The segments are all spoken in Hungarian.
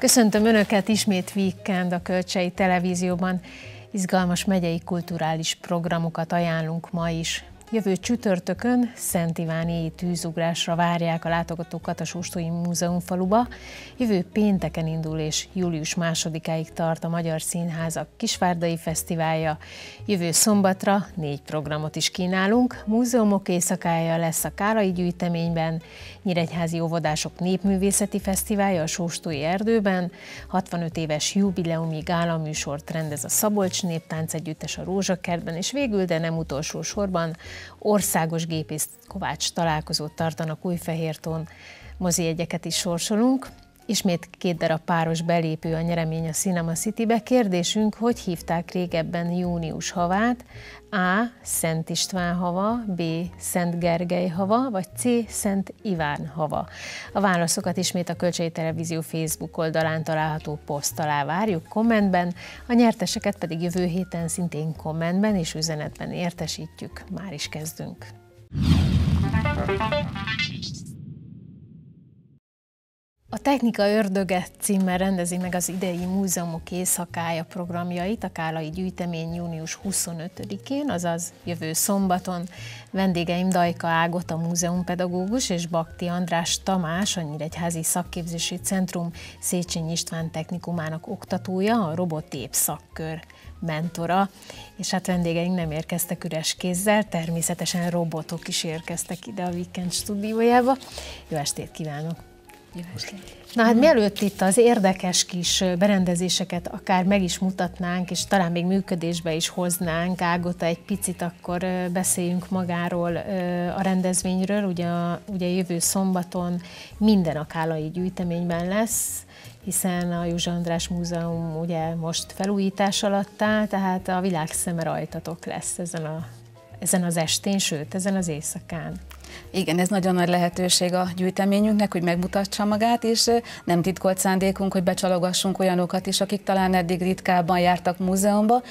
Köszöntöm Önöket ismét Weekend a Kölcsei Televízióban. Izgalmas megyei kulturális programokat ajánlunk ma is. Jövő csütörtökön Szent Iváni tűzugrásra várják a látogatókat a Sóstói Múzeum faluba. Jövő pénteken indul és július másodikáig tart a Magyar Színházak Kisvárdai Fesztiválja. Jövő szombatra négy programot is kínálunk. Múzeumok éjszakája lesz a Kálai gyűjteményben, Nyíregyházi Óvodások Népművészeti Fesztiválja a Sóstói Erdőben, 65 éves jubileumi gálaműsort rendez a Szabolcs Néptánc Együttes a Rózsakertben, és végül, de nem utolsó sorban, országos gépész Kovács találkozót tartanak Újfehértón, mozi egyeket is sorsolunk. Ismét két darab páros belépő a nyeremény a Cinema City-be. Kérdésünk, hogy hívták régebben június havát? A. Szent István hava, B. Szent Gergely hava, vagy C. Szent Iván hava. A válaszokat ismét a Kölcsei Televízió Facebook oldalán található poszt alá várjuk kommentben, a nyerteseket pedig jövő héten szintén kommentben és üzenetben értesítjük. Már is kezdünk. A Technika Ördöge címmel rendezi meg az idei múzeumok éjszakája programjait a Kálai Gyűjtemény június 25-én, azaz jövő szombaton. Vendégeim Dajka Ágot, a múzeumpedagógus, és Bakti András Tamás, a Nyíregyházi Szakképzési Centrum Széchenyi István Technikumának oktatója, a robotép szakkör mentora, és hát vendégeink nem érkeztek üres kézzel, természetesen robotok is érkeztek ide a Weekend stúdiójába. Jó estét kívánok! Na hát mielőtt itt az érdekes kis berendezéseket akár meg is mutatnánk, és talán még működésbe is hoznánk, Ágota egy picit, akkor beszéljünk magáról a rendezvényről. Ugye, ugye jövő szombaton minden a Kálai gyűjteményben lesz, hiszen a József András Múzeum ugye most felújítás alatt áll, tehát a világ szeme rajtatok lesz ezen, a, ezen az estén, sőt, ezen az éjszakán. Igen, ez nagyon nagy lehetőség a gyűjteményünknek, hogy megmutatsa magát, és nem titkolt szándékunk, hogy becsalogassunk olyanokat is, akik talán eddig ritkábban jártak múzeumba.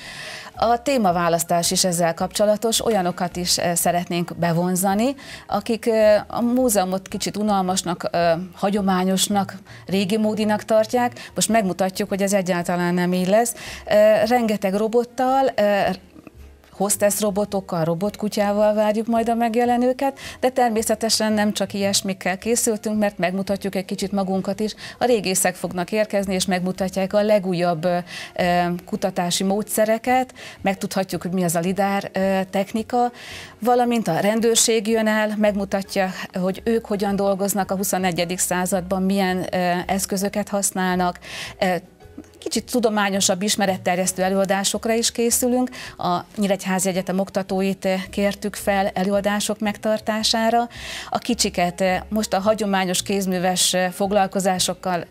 A témaválasztás is ezzel kapcsolatos, olyanokat is szeretnénk bevonzani, akik a múzeumot kicsit unalmasnak, hagyományosnak, régi módinak tartják. Most megmutatjuk, hogy ez egyáltalán nem így lesz. Rengeteg robottal, hostess robotokkal, robotkutyával várjuk majd a megjelenőket, de természetesen nem csak ilyesmikkel készültünk, mert megmutatjuk egy kicsit magunkat is. A régészek fognak érkezni, és megmutatják a legújabb kutatási módszereket, megtudhatjuk, hogy mi az a lidár technika, valamint a rendőrség jön el, megmutatja, hogy ők hogyan dolgoznak a 21. században, milyen eszközöket használnak, Kicsit tudományosabb, ismeretterjesztő előadásokra is készülünk. A Nyíregyházi Egyetem oktatóit kértük fel előadások megtartására. A kicsiket most a hagyományos kézműves foglalkozásokkal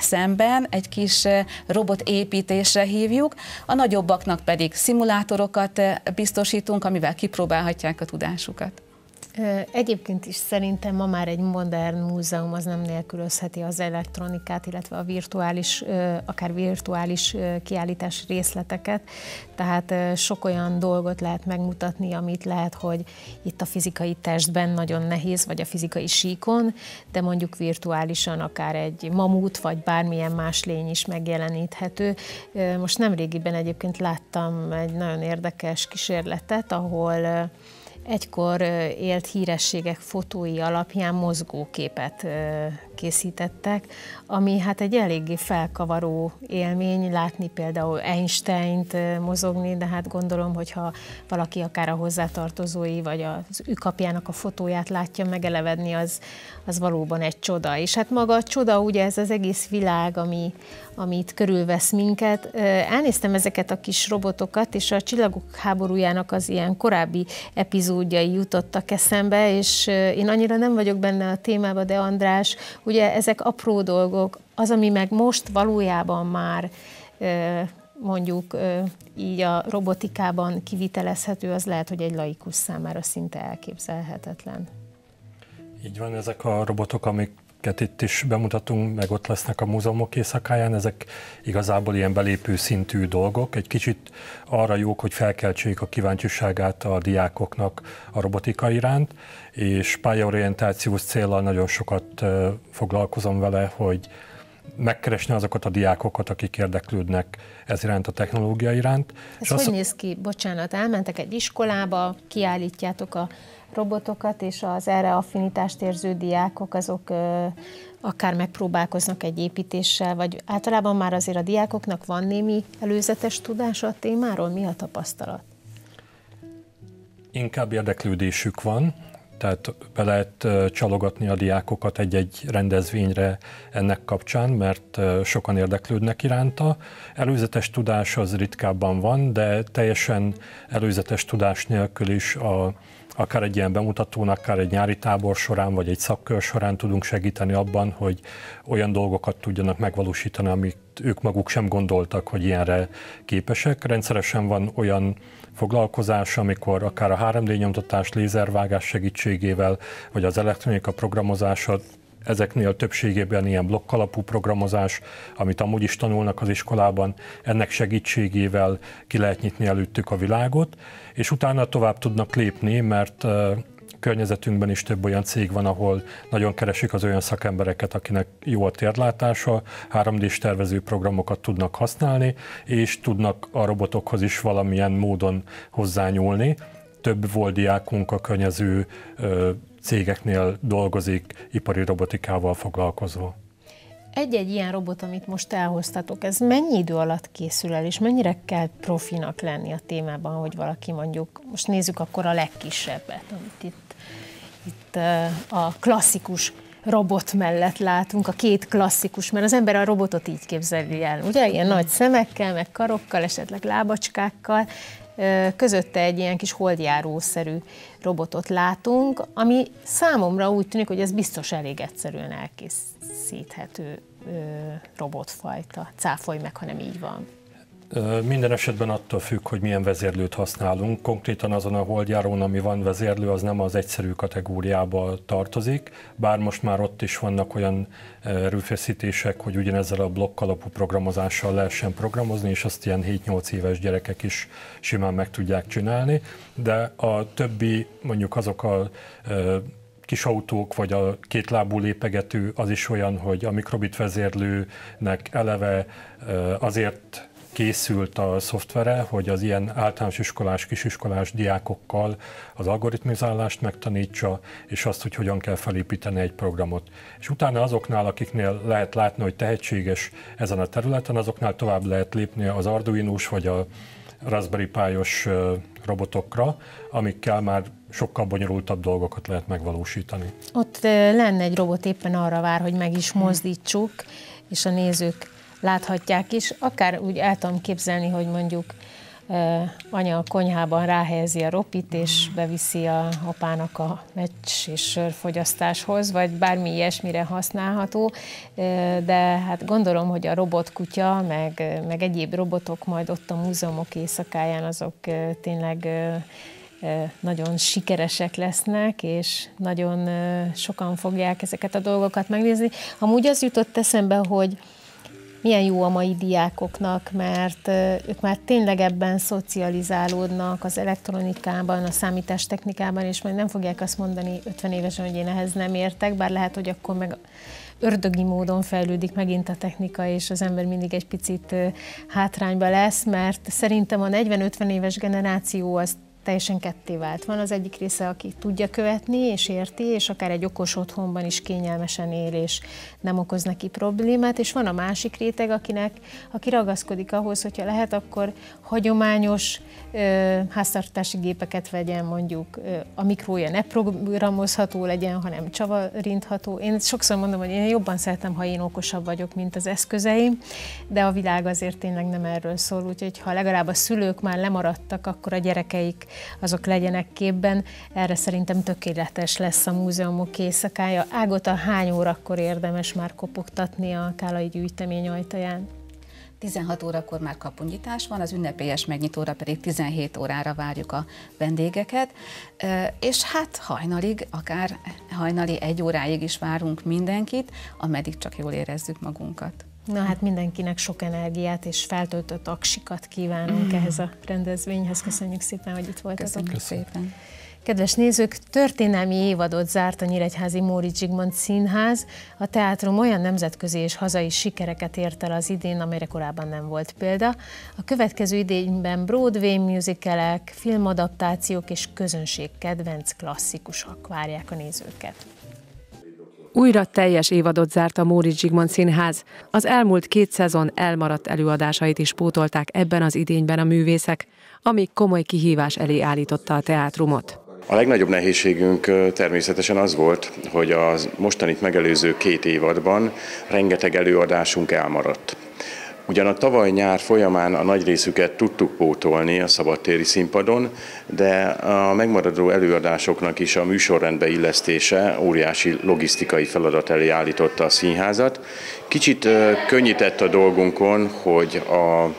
szemben egy kis robotépítésre hívjuk, a nagyobbaknak pedig szimulátorokat biztosítunk, amivel kipróbálhatják a tudásukat. Egyébként is szerintem ma már egy modern múzeum az nem nélkülözheti az elektronikát, illetve a virtuális, akár virtuális kiállítás részleteket. Tehát sok olyan dolgot lehet megmutatni, amit lehet, hogy itt a fizikai testben nagyon nehéz, vagy a fizikai síkon, de mondjuk virtuálisan akár egy mamut, vagy bármilyen más lény is megjeleníthető. Most nemrégiben egyébként láttam egy nagyon érdekes kísérletet, ahol egykor élt hírességek fotói alapján mozgóképet készítettek, ami hát egy eléggé felkavaró élmény, látni például Einstein-t mozogni, de hát gondolom, hogyha valaki akár a hozzátartozói, vagy az ükapjának a fotóját látja megelevedni, az, az valóban egy csoda. És hát maga a csoda, ugye ez az egész világ, ami, amit körülvesz minket. Elnéztem ezeket a kis robotokat, és a Csillagok háborújának az ilyen korábbi epizódjai jutottak eszembe, és én annyira nem vagyok benne a témában, de András, ugye ezek apró dolgok, az, ami meg most valójában már mondjuk így a robotikában kivitelezhető, az lehet, hogy egy laikus számára szinte elképzelhetetlen. Így van, ezek a robotok, amik itt is bemutatunk, meg ott lesznek a múzeumok éjszakáján, ezek igazából ilyen belépő szintű dolgok, egy kicsit arra jók, hogy felkeltsék a kíváncsiságát a diákoknak a robotika iránt, és pályaorientációs célral nagyon sokat foglalkozom vele, hogy megkeresni azokat a diákokat, akik érdeklődnek ez iránt a technológia iránt. Ez hogy az... néz ki? Bocsánat, elmentek egy iskolába, kiállítjátok a robotokat, és az erre affinitást érző diákok azok akár megpróbálkoznak egy építéssel, vagy általában már azért a diákoknak van némi előzetes tudása a témáról? Mi a tapasztalat? Inkább érdeklődésük van, tehát be lehet csalogatni a diákokat egy-egy rendezvényre ennek kapcsán, mert sokan érdeklődnek iránta. Előzetes tudás az ritkábban van, de teljesen előzetes tudás nélkül is a akár egy ilyen bemutatón, akár egy nyári tábor során, vagy egy szakkör során tudunk segíteni abban, hogy olyan dolgokat tudjanak megvalósítani, amit ők maguk sem gondoltak, hogy ilyenre képesek. Rendszeresen van olyan foglalkozás, amikor akár a 3D nyomtatás, lézervágás segítségével, vagy az elektronika programozása ezeknél többségében ilyen blokkalapú programozás, amit amúgy is tanulnak az iskolában, ennek segítségével ki lehet nyitni előttük a világot, és utána tovább tudnak lépni, mert környezetünkben is több olyan cég van, ahol nagyon keresik az olyan szakembereket, akinek jó a térlátása, 3D-s tervező programokat tudnak használni, és tudnak a robotokhoz is valamilyen módon hozzányúlni. Több volt diákunk a környező cégeknél dolgozik ipari robotikával foglalkozva. Egy-egy ilyen robot, amit most elhoztatok, ez mennyi idő alatt készül el, és mennyire kell profinak lenni a témában, hogy valaki mondjuk, most nézzük akkor a legkisebbet, amit itt, itt a klasszikus robot mellett látunk, a két klasszikus, mert az ember a robotot így képzeli el, ugye? Ilyen nagy szemekkel, meg karokkal, esetleg lábacskákkal, közötte egy ilyen kis holdjárószerű robotot látunk, ami számomra úgy tűnik, hogy ez biztos elég egyszerűen elkészíthető robotfajta. Cáfolj meg, ha nem így van. Minden esetben attól függ, hogy milyen vezérlőt használunk. Konkrétan azon a holdjárón, ami van vezérlő, az nem az egyszerű kategóriába tartozik, bár most már ott is vannak olyan erőfeszítések, hogy ugyanezzel a blokk alapú programozással lehessen programozni, és azt ilyen 7-8 éves gyerekek is simán meg tudják csinálni, de a többi, mondjuk azok a kis autók, vagy a kétlábú lépegető, az is olyan, hogy a mikrobit vezérlőnek eleve azért készült a szoftvere, hogy az ilyen általános iskolás, kisiskolás diákokkal az algoritmizálást megtanítsa, és azt, hogy hogyan kell felépíteni egy programot. És utána azoknál, akiknél lehet látni, hogy tehetséges ezen a területen, azoknál tovább lehet lépni az arduino vagy a Raspberry Pi-os robotokra, amikkel már sokkal bonyolultabb dolgokat lehet megvalósítani. Ott lenne egy robot éppen arra vár, hogy meg is mozdítsuk, és a nézők láthatják is. Akár úgy el tudom képzelni, hogy mondjuk anya a konyhában ráhelyezi a ropit, és beviszi a apának a meccs és sörfogyasztáshoz, vagy bármi ilyesmire használható, de hát gondolom, hogy a robotkutya, meg, meg egyéb robotok majd ott a múzeumok éjszakáján azok tényleg nagyon sikeresek lesznek, és nagyon sokan fogják ezeket a dolgokat megnézni. Amúgy az jutott eszembe, hogy milyen jó a mai diákoknak, mert ők már tényleg ebben szocializálódnak az elektronikában, a számítástechnikában, és majd nem fogják azt mondani 50 évesen, hogy én ehhez nem értek, bár lehet, hogy akkor meg ördögi módon fejlődik megint a technika, és az ember mindig egy picit hátrányba lesz, mert szerintem a 40-50 éves generáció az teljesen ketté vált. Van az egyik része, aki tudja követni és érti, és akár egy okos otthonban is kényelmesen él, és nem okoz neki problémát, és van a másik réteg, akinek, aki ragaszkodik ahhoz, hogyha lehet, akkor hagyományos ö, háztartási gépeket vegyen, mondjuk ö, a mikrója ne programozható legyen, hanem csavarintható. Én sokszor mondom, hogy én jobban szeretem, ha én okosabb vagyok, mint az eszközeim, de a világ azért tényleg nem erről szól, úgyhogy ha legalább a szülők már lemaradtak, akkor a gyerekeik azok legyenek képben. Erre szerintem tökéletes lesz a múzeumok éjszakája. Ágota hány órakor érdemes már kopogtatni a Kálai gyűjtemény ajtaján? 16 órakor már kapunyítás van, az ünnepélyes megnyitóra pedig 17 órára várjuk a vendégeket, és hát hajnalig, akár hajnali egy óráig is várunk mindenkit, ameddig csak jól érezzük magunkat. Na hát mindenkinek sok energiát és feltöltött aksikat kívánunk mm. ehhez a rendezvényhez. Köszönjük szépen, hogy itt voltatok. Köszönjük szépen. Kedves nézők, történelmi évadot zárt a Nyíregyházi Móricz Zsigmond Színház. A teátrum olyan nemzetközi és hazai sikereket ért el az idén, amelyre korábban nem volt példa. A következő idényben Broadway musicalek, filmadaptációk és közönség kedvenc klasszikusok várják a nézőket. Újra teljes évadot zárt a Móricz Zsigmond Színház. Az elmúlt két szezon elmaradt előadásait is pótolták ebben az idényben a művészek, ami komoly kihívás elé állította a teátrumot. A legnagyobb nehézségünk természetesen az volt, hogy a mostanit megelőző két évadban rengeteg előadásunk elmaradt. Ugyan a tavaly nyár folyamán a nagy részüket tudtuk pótolni a szabadtéri színpadon, de a megmaradó előadásoknak is a műsorrendbe illesztése óriási logisztikai feladat elé állította a színházat. Kicsit könnyített a dolgunkon, hogy a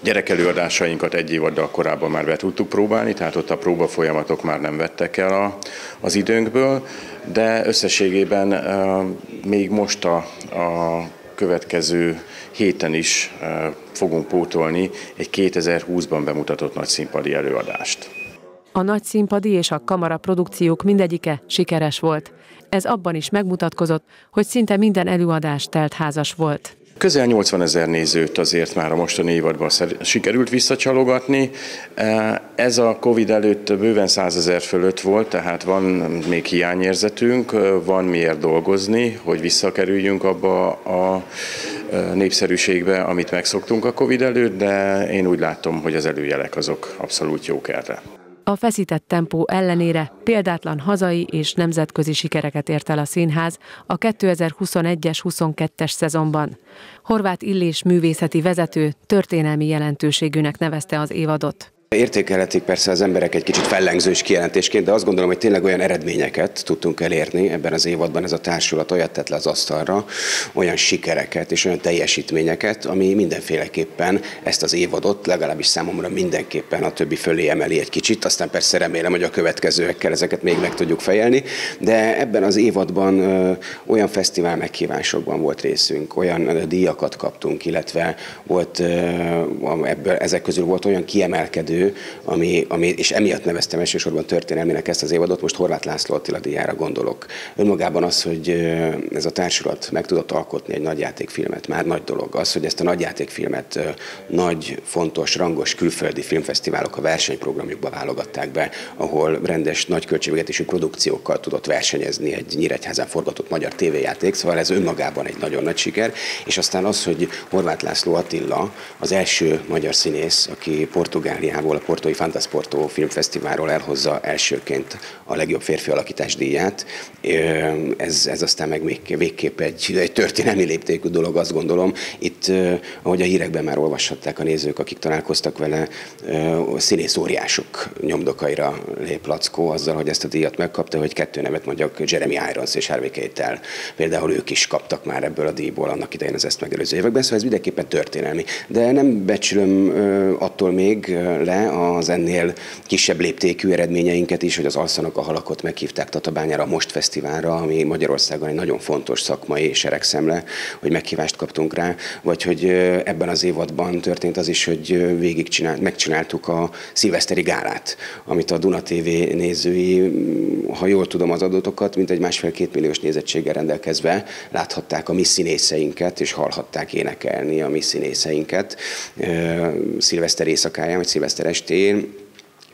gyerekelőadásainkat egy évaddal korábban már be tudtuk próbálni, tehát ott a próba folyamatok már nem vettek el a, az időnkből, de összességében uh, még most a, a következő héten is uh, fogunk pótolni egy 2020-ban bemutatott nagyszínpadi előadást. A nagyszínpadi és a kamara produkciók mindegyike sikeres volt. Ez abban is megmutatkozott, hogy szinte minden előadás telt házas volt. Közel 80 ezer nézőt azért már a mostani évadban sikerült visszacsalogatni. E, ez a Covid előtt bőven 100 ezer fölött volt, tehát van még hiányérzetünk, van miért dolgozni, hogy visszakerüljünk abba a e, népszerűségbe, amit megszoktunk a Covid előtt, de én úgy látom, hogy az előjelek azok abszolút jók erre. A feszített tempó ellenére példátlan hazai és nemzetközi sikereket ért el a színház a 2021-es 22-es szezonban. Horváth Illés művészeti vezető történelmi jelentőségűnek nevezte az évadot. Értékelhetik persze az emberek egy kicsit fellengzős kijelentésként, de azt gondolom, hogy tényleg olyan eredményeket tudtunk elérni ebben az évadban. Ez a társulat, olyat tett le az asztalra, olyan sikereket és olyan teljesítményeket, ami mindenféleképpen ezt az évadot legalábbis számomra mindenképpen a többi fölé emeli egy kicsit, aztán persze remélem, hogy a következőekkel ezeket még meg tudjuk fejelni, de ebben az évadban olyan fesztivál meghívásokban volt részünk, olyan díjakat kaptunk, illetve volt ebből, ezek közül volt olyan kiemelkedő ami, ami, és emiatt neveztem elsősorban történelmének ezt az évadot, most Horváth László Attila díjára gondolok. Önmagában az, hogy ez a társulat meg tudott alkotni egy nagy játékfilmet, már nagy dolog. Az, hogy ezt a nagy játékfilmet nagy, fontos, rangos külföldi filmfesztiválok a versenyprogramjukba válogatták be, ahol rendes, nagy költségvetésű produkciókkal tudott versenyezni egy Nyíregyházán forgatott magyar tévéjáték, szóval ez önmagában egy nagyon nagy siker, és aztán az, hogy Horváth László Attila az első magyar színész, aki Portugáliából a Portói Fantasporto Filmfesztiválról elhozza elsőként a legjobb férfi alakítás díját. Ez, ez aztán meg még végképp egy, egy történelmi léptékű dolog, azt gondolom. Itt, ahogy a hírekben már olvashatták a nézők, akik találkoztak vele, színész óriások nyomdokaira lép Lackó azzal, hogy ezt a díjat megkapta, hogy kettő nevet mondjak, Jeremy Irons és Harvey Keitel. Például ők is kaptak már ebből a díjból annak idején az ezt megelőző években, szóval ez mindenképpen történelmi. De nem becsülöm attól még le, az ennél kisebb léptékű eredményeinket is, hogy az Alszanak a halakot meghívták Tatabányára a Most Fesztiválra, ami Magyarországon egy nagyon fontos szakmai seregszemle, hogy meghívást kaptunk rá, vagy hogy ebben az évadban történt az is, hogy végig csinált, megcsináltuk a szilveszteri gálát, amit a Duna TV nézői, ha jól tudom az adatokat, mint egy másfél-két milliós nézettséggel rendelkezve láthatták a mi színészeinket, és hallhatták énekelni a mi színészeinket szilveszter éjszakáján, vagy szilveszter estén,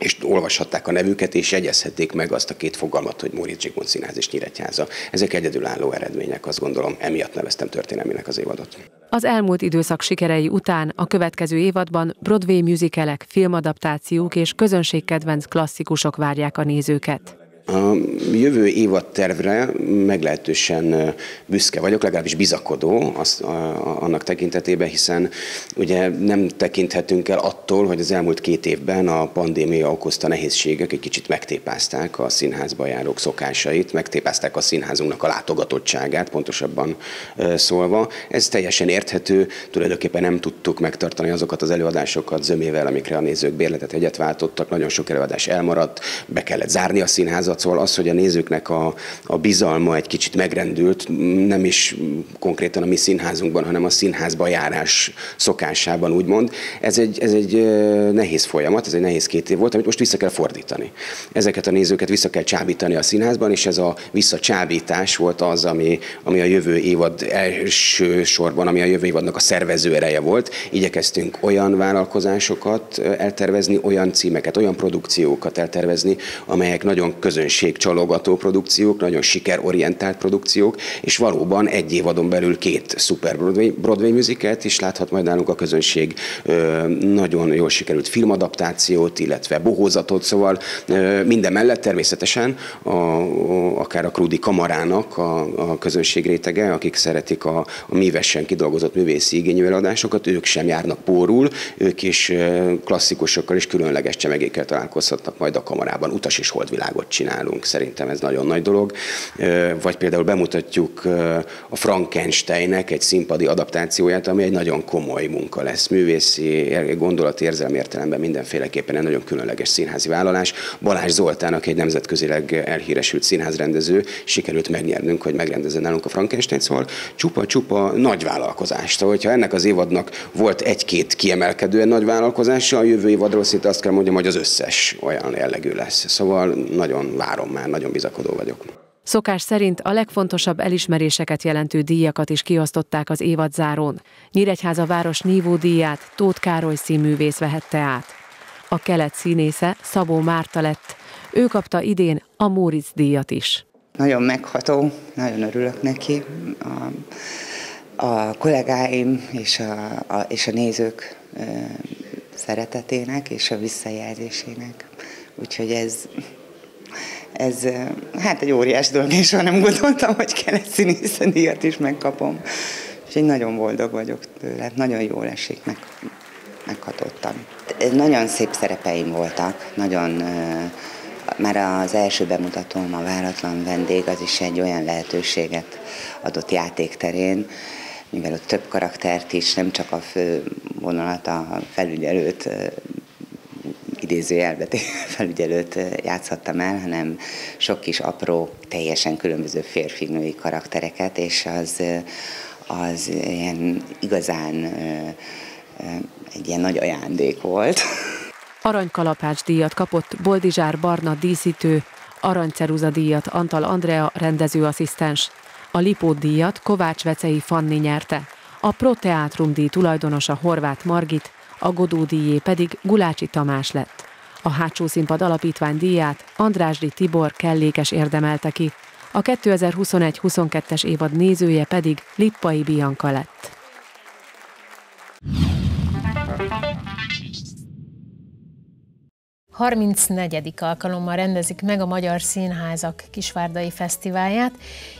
és olvashatták a nevüket, és jegyezhették meg azt a két fogalmat, hogy Móricz Zsigmond Színház és Nyíregyháza. Ezek egyedülálló eredmények, azt gondolom, emiatt neveztem történelmének az évadot. Az elmúlt időszak sikerei után a következő évadban Broadway musicalek, filmadaptációk és közönségkedvenc klasszikusok várják a nézőket. A jövő évad tervre meglehetősen büszke vagyok, legalábbis bizakodó az, a, annak tekintetében, hiszen ugye nem tekinthetünk el attól, hogy az elmúlt két évben a pandémia okozta nehézségek egy kicsit megtépázták a színházba járók szokásait, megtépázták a színházunknak a látogatottságát, pontosabban szólva. Ez teljesen érthető, tulajdonképpen nem tudtuk megtartani azokat az előadásokat zömével, amikre a nézők bérletet egyet váltottak, nagyon sok előadás elmaradt, be kellett zárni a színházat, Szóval az, hogy a nézőknek a, a bizalma egy kicsit megrendült, nem is konkrétan a mi színházunkban, hanem a színházba járás szokásában úgymond. Ez egy, ez egy nehéz folyamat, ez egy nehéz két év volt, amit most vissza kell fordítani. Ezeket a nézőket vissza kell csábítani a színházban, és ez a visszacsábítás volt az, ami, ami a jövő évad első sorban, ami a jövő évadnak a szervező ereje volt. Igyekeztünk olyan vállalkozásokat eltervezni, olyan címeket, olyan produkciókat eltervezni, amelyek nagyon közönségcsalogató produkciók, nagyon sikerorientált produkciók, és valóban egy évadon belül két szuper Broadway, Broadway musicalt is láthat majd nálunk a közönség, nagyon jól sikerült filmadaptációt, illetve bohózatot, szóval minden mellett természetesen a, akár a Krudi Kamarának a, a közönség rétege, akik szeretik a, a mívesen kidolgozott művészi igényű eladásokat, ők sem járnak pórul, ők is klasszikusokkal és különleges csemegékkel találkozhatnak majd a kamarában. Utas és holdvilágot csinálunk, szerintem ez nagyon nagy dolog. Vagy például bemutatjuk a Frankensteinnek egy színpadi adaptációját, ami egy nagyon komoly munka lesz. Művészi gondolat, érzelmi értelemben mindenféleképpen egy nagyon különleges színházi vállalás. Balázs Zoltának egy nemzetközileg elhíresült színházrendező sikerült megnyernünk, hogy megrendezzen nálunk a Frankenstein, szóval csupa-csupa nagy vállalkozást. Hogyha ennek az évadnak volt egy-két kiemelkedően nagy vállalkozása, a jövő évadról szinte azt kell mondjam, hogy az összes olyan jellegű lesz. Szóval nagyon várom már, nagyon bizakodó vagyok. Szokás szerint a legfontosabb elismeréseket jelentő díjakat is kiosztották az évadzárón. Nyíregyháza város nívó díját Tóth Károly színművész vehette át. A kelet színésze Szabó Márta lett. Ő kapta idén a Móricz díjat is. Nagyon megható, nagyon örülök neki. A, a kollégáim és a, a, és a nézők szeretetének és a visszajelzésének. Úgyhogy ez, ez hát egy óriás dolog, és soha nem gondoltam, hogy kelet színészen díjat is megkapom. Úgyhogy nagyon boldog vagyok tőle, nagyon jól esik, meg, meghatottam. Nagyon szép szerepeim voltak, nagyon már az első bemutatóm, a váratlan vendég, az is egy olyan lehetőséget adott játékterén, mivel ott több karaktert is, nem csak a fő vonalat, a felügyelőt, idézőjelbe felügyelőt játszhattam el, hanem sok kis apró, teljesen különböző férfi-női karaktereket, és az, az ilyen igazán egy ilyen nagy ajándék volt. Aranykalapács díjat kapott Boldizsár Barna díszítő, aranyceruza díjat Antal Andrea rendezőasszisztens, a Lipót díjat Kovács Vecei Fanni nyerte, a Proteátrum díj tulajdonosa Horváth Margit, a Godó díjé pedig Gulácsi Tamás lett. A hátsó színpad alapítvány díját Andrásdi Tibor kellékes érdemelte ki, a 2021-22-es évad nézője pedig Lippai Bianca lett. 34. alkalommal rendezik meg a Magyar Színházak Kisvárdai Fesztiválját.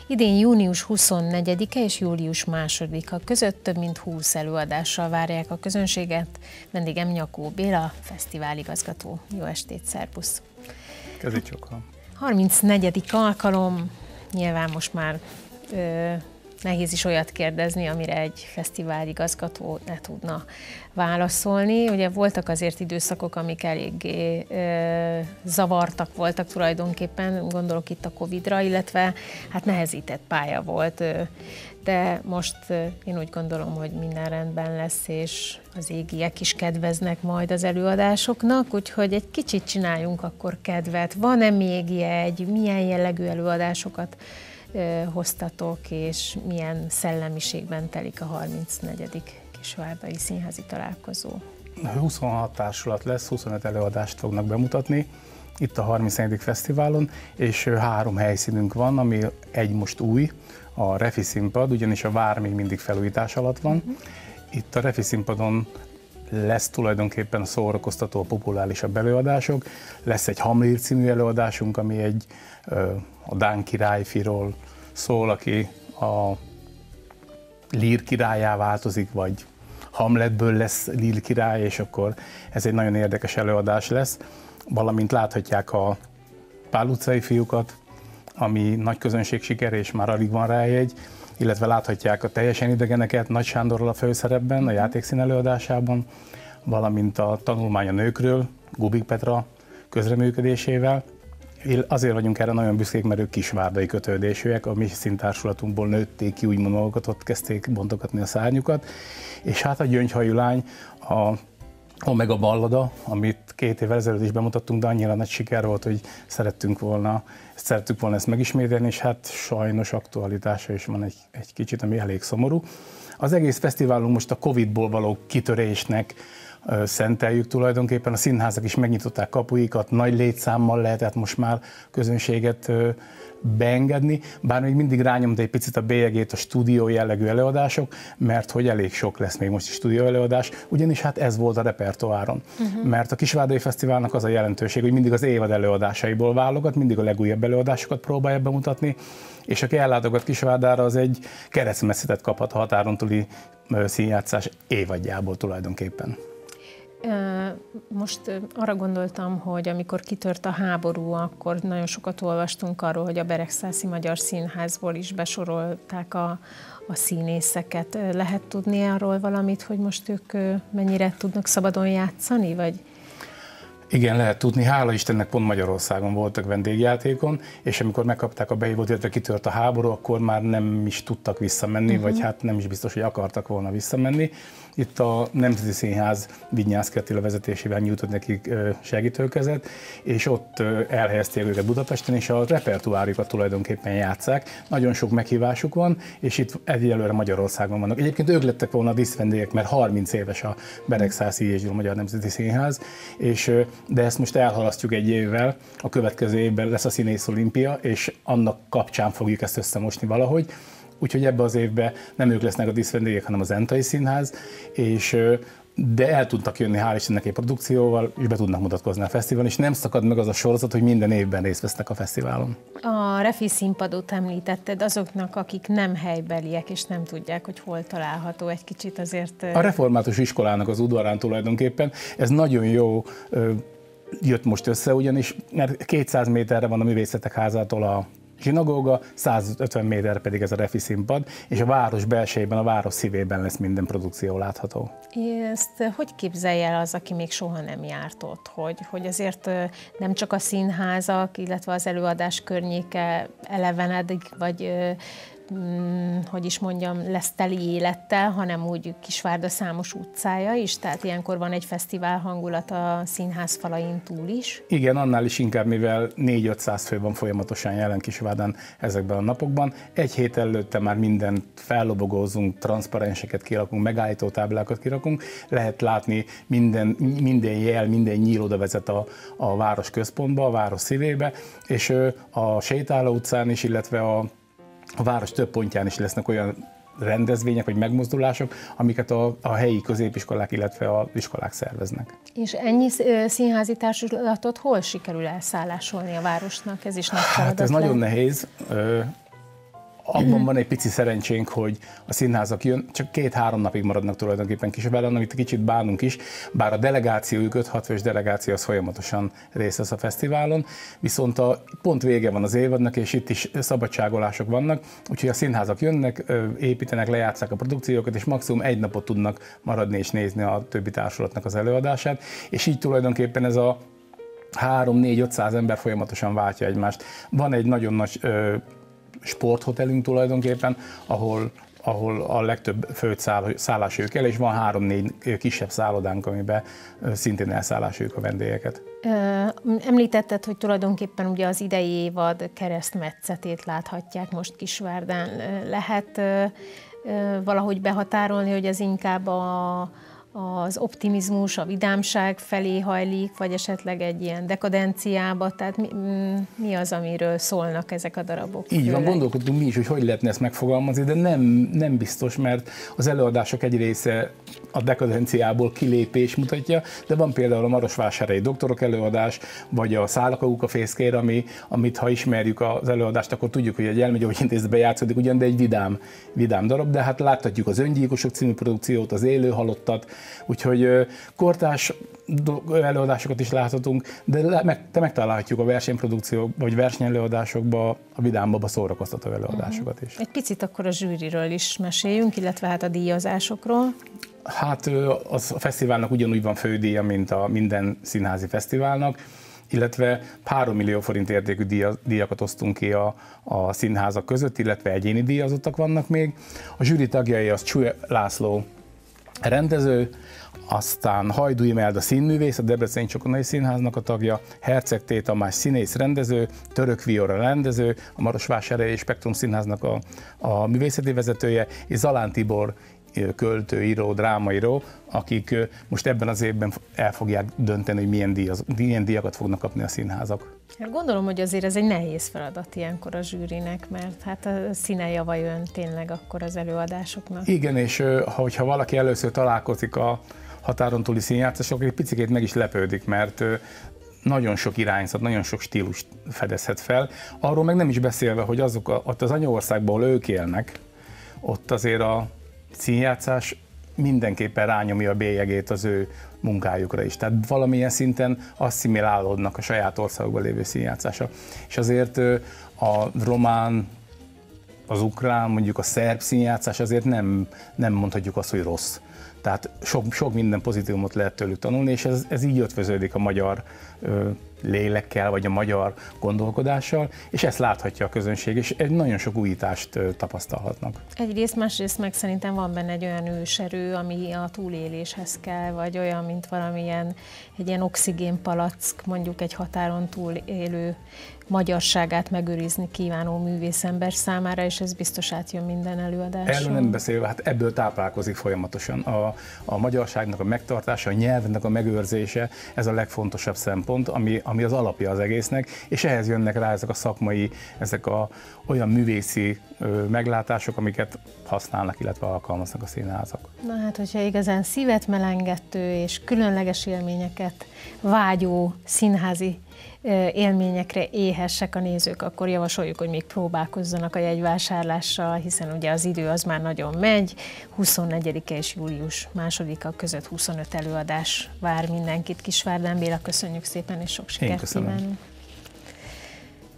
Idén június 24-e és július 2-a között több mint 20 előadással várják a közönséget. Vendégem Nyakó Béla, fesztiváligazgató. Jó estét, szervusz! Kezdjük sokan. 34. alkalom, nyilván most már ö, nehéz is olyat kérdezni, amire egy fesztiváligazgató ne tudna válaszolni. Ugye voltak azért időszakok, amik eléggé ö, zavartak voltak tulajdonképpen, gondolok itt a Covid-ra, illetve hát nehezített pálya volt. De most én úgy gondolom, hogy minden rendben lesz, és az égiek is kedveznek majd az előadásoknak, úgyhogy egy kicsit csináljunk akkor kedvet. Van-e még egy, milyen jellegű előadásokat hoztatok, és milyen szellemiségben telik a 34. Kisvárdai Színházi Találkozó? 26 társulat lesz, 25 előadást fognak bemutatni itt a 34. fesztiválon, és három helyszínünk van, ami egy most új, a Refi színpad, ugyanis a vár még mindig felújítás alatt van. Uh-huh. Itt a Refi színpadon lesz tulajdonképpen a szórakoztató, a populárisabb előadások. Lesz egy Hamlir című előadásunk, ami egy a Dán királyfiról szól, aki a Lír királyá változik, vagy Hamletből lesz Lír király, és akkor ez egy nagyon érdekes előadás lesz. Valamint láthatják a Pál utcai fiúkat, ami nagy közönség siker, és már alig van rá egy, illetve láthatják a teljesen idegeneket Nagy Sándorral a főszerepben, a játékszín előadásában, valamint a tanulmány a nőkről, Gubik Petra közreműködésével, azért vagyunk erre nagyon büszkék, mert ők kisvárdai kötődésűek, a mi szintársulatunkból nőtték ki, úgymond magukat, ott kezdték bontogatni a szárnyukat, és hát a gyöngyhajú lány, a Omega Ballada, amit két évvel ezelőtt is bemutattunk, de annyira nagy siker volt, hogy szerettünk volna, szerettük volna ezt megismételni, és hát sajnos aktualitása is van egy, egy kicsit, ami elég szomorú. Az egész fesztiválunk most a Covid-ból való kitörésnek szenteljük tulajdonképpen. A színházak is megnyitották kapuikat, nagy létszámmal lehetett most már közönséget beengedni, bár még mindig rányomta egy picit a bélyegét a stúdió jellegű előadások, mert hogy elég sok lesz még most is stúdió előadás, ugyanis hát ez volt a repertoáron. Uh-huh. Mert a Kisvárdai Fesztiválnak az a jelentőség, hogy mindig az évad előadásaiból válogat, mindig a legújabb előadásokat próbálja bemutatni, és aki ellátogat Kisvárdára, az egy keresztmesszetet kaphat a határon túli színjátszás évadjából tulajdonképpen. Most arra gondoltam, hogy amikor kitört a háború, akkor nagyon sokat olvastunk arról, hogy a Beregszászi Magyar Színházból is besorolták a, a színészeket. Lehet tudni arról valamit, hogy most ők mennyire tudnak szabadon játszani, vagy igen, lehet tudni. Hála Istennek pont Magyarországon voltak vendégjátékon, és amikor megkapták a behívót, illetve kitört a háború, akkor már nem is tudtak visszamenni, uh-huh. vagy hát nem is biztos, hogy akartak volna visszamenni. Itt a Nemzeti Színház Vinyász Kettila vezetésével nyújtott nekik segítőkezet, és ott elhelyezték őket Budapesten, és a repertoárikat tulajdonképpen játszák. Nagyon sok meghívásuk van, és itt egyelőre Magyarországon vannak. Egyébként ők lettek volna a díszvendégek, mert 30 éves a Beregszászi és a Magyar Nemzeti Színház, és, de ezt most elhalasztjuk egy évvel, a következő évben lesz a Színész Olimpia, és annak kapcsán fogjuk ezt összemosni valahogy. Úgyhogy ebbe az évben nem ők lesznek a díszvendégek, hanem az Entai Színház, és de el tudtak jönni, hál' Istennek egy produkcióval, és be tudnak mutatkozni a fesztiválon, és nem szakad meg az a sorozat, hogy minden évben részt vesznek a fesztiválon. A Refi színpadot említetted azoknak, akik nem helybeliek, és nem tudják, hogy hol található egy kicsit azért... A református iskolának az udvarán tulajdonképpen, ez nagyon jó jött most össze, ugyanis mert 200 méterre van a művészetek házától a zsinagóga, 150 méter pedig ez a refi színpad, és a város belsejében, a város szívében lesz minden produkció látható. Ezt hogy képzelje el az, aki még soha nem járt ott, hogy, hogy azért nem csak a színházak, illetve az előadás környéke elevenedik, vagy hogy is mondjam, lesz teli élettel, hanem úgy Kisvárda számos utcája is, tehát ilyenkor van egy fesztivál hangulat a színház falain túl is. Igen, annál is inkább, mivel 4-500 fő van folyamatosan jelen Kisvárdán ezekben a napokban. Egy hét előtte már mindent fellobogózunk, transzparenseket kirakunk, megállító táblákat kirakunk, lehet látni minden, minden jel, minden nyíl oda vezet a, a város központba, a város szívébe, és a sétáló utcán is, illetve a a város több pontján is lesznek olyan rendezvények vagy megmozdulások, amiket a, a helyi középiskolák, illetve a iskolák szerveznek. És ennyi színházi társulatot hol sikerül elszállásolni a városnak? Ez is nagy Hát ez nagyon nehéz. Abban van egy pici szerencsénk, hogy a színházak jön, csak két-három napig maradnak tulajdonképpen Kisebelen, amit kicsit bánunk is, bár a delegációjuk, 5-6 fős delegáció az folyamatosan részt vesz a fesztiválon, viszont a pont vége van az évadnak, és itt is szabadságolások vannak, úgyhogy a színházak jönnek, építenek, lejátszák a produkciókat, és maximum egy napot tudnak maradni és nézni a többi társulatnak az előadását, és így tulajdonképpen ez a 3-4-500 ember folyamatosan váltja egymást. Van egy nagyon nagy ö, sporthotelünk tulajdonképpen, ahol ahol a legtöbb főt száll, szállás ők el, és van három-négy kisebb szállodánk, amiben szintén elszállás a vendégeket. Említetted, hogy tulajdonképpen ugye az idei évad keresztmetszetét láthatják most Kisvárdán. Lehet valahogy behatárolni, hogy ez inkább a, az optimizmus, a vidámság felé hajlik, vagy esetleg egy ilyen dekadenciába, tehát mi, mm, mi az, amiről szólnak ezek a darabok? Így főleg? van, gondolkodtunk mi is, hogy hogy lehetne ezt megfogalmazni, de nem, nem biztos, mert az előadások egy része a dekadenciából kilépés mutatja, de van például a Marosvásárhelyi doktorok előadás, vagy a Szálakauka fészkér, ami, amit ha ismerjük az előadást, akkor tudjuk, hogy egy elmegyógyintézetben játszódik ugyan, de egy vidám, vidám darab, de hát láthatjuk az Öngyilkosok című produkciót, az Élő halottat, Úgyhogy kortás előadásokat is láthatunk, de meg, te megtalálhatjuk a versenyprodukció vagy versenyelőadásokba, a vidámba szórakoztató előadásokat is. Egy picit akkor a zsűriről is meséljünk, illetve hát a díjazásokról. Hát az a fesztiválnak ugyanúgy van fődíja, mint a minden színházi fesztiválnak illetve 3 millió forint értékű díjakat osztunk ki a, a színházak között, illetve egyéni díjazottak vannak még. A zsűri tagjai az Csúly László rendező, aztán Hajdú Imelda színművész, a Debreceni Csokonai Színháznak a tagja, Herceg T. Tamás színész rendező, Török Viora rendező, a Marosvásárhelyi Spektrum Színháznak a, a művészeti vezetője, és Zalán Tibor költő, író, drámaíró, akik most ebben az évben el fogják dönteni, hogy milyen, díjaz, milyen díjakat fognak kapni a színházak. Gondolom, hogy azért ez egy nehéz feladat ilyenkor a zsűrinek, mert hát a színe java jön tényleg akkor az előadásoknak. Igen, és hogyha valaki először találkozik a határon túli színjátszásokkal, egy picit meg is lepődik, mert nagyon sok irányzat, nagyon sok stílust fedezhet fel. Arról meg nem is beszélve, hogy azok a, ott az anyaországban, ahol ők élnek, ott azért a színjátszás mindenképpen rányomja a bélyegét az ő munkájukra is. Tehát valamilyen szinten asszimilálódnak a saját országokban lévő színjátszása. És azért a román, az ukrán, mondjuk a szerb színjátszás azért nem, nem mondhatjuk azt, hogy rossz. Tehát sok, sok minden pozitívumot lehet tőlük tanulni, és ez, ez így ötvöződik a magyar lélekkel, vagy a magyar gondolkodással, és ezt láthatja a közönség, és egy nagyon sok újítást tapasztalhatnak. Egyrészt, másrészt meg szerintem van benne egy olyan őserő, ami a túléléshez kell, vagy olyan, mint valamilyen egy ilyen oxigénpalack, mondjuk egy határon túl élő magyarságát megőrizni kívánó művészember számára, és ez biztos átjön minden előadáson. Erről nem beszélve, hát ebből táplálkozik folyamatosan. A, a magyarságnak a megtartása, a nyelvnek a megőrzése, ez a legfontosabb szempont, ami, ami az alapja az egésznek, és ehhez jönnek rá ezek a szakmai, ezek a olyan művészi ö, meglátások, amiket használnak, illetve alkalmaznak a színházak. Na hát, hogyha igazán szívet melengető és különleges élményeket vágyó színházi élményekre éhessek a nézők, akkor javasoljuk, hogy még próbálkozzanak a jegyvásárlással, hiszen ugye az idő az már nagyon megy. 24-e és július másodika között 25 előadás vár mindenkit. Kisvárdán Béla, köszönjük szépen, és sok sikert kívánunk!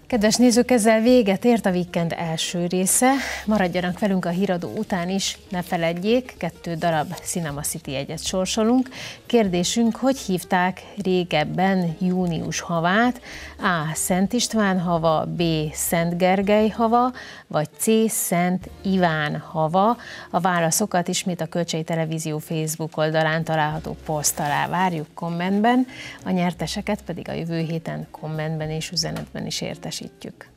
Kedves nézők, ezzel véget ért a Weekend első része. Maradjanak velünk a híradó után is, ne feledjék, kettő darab Cinema City egyet sorsolunk. Kérdésünk, hogy hívták régebben június havát? A. Szent István hava, B. Szent Gergely hava, vagy C. Szent Iván hava. A válaszokat ismét a Kölcsei Televízió Facebook oldalán található poszt alá várjuk kommentben, a nyerteseket pedig a jövő héten kommentben és üzenetben is értesítjük teljesítjük.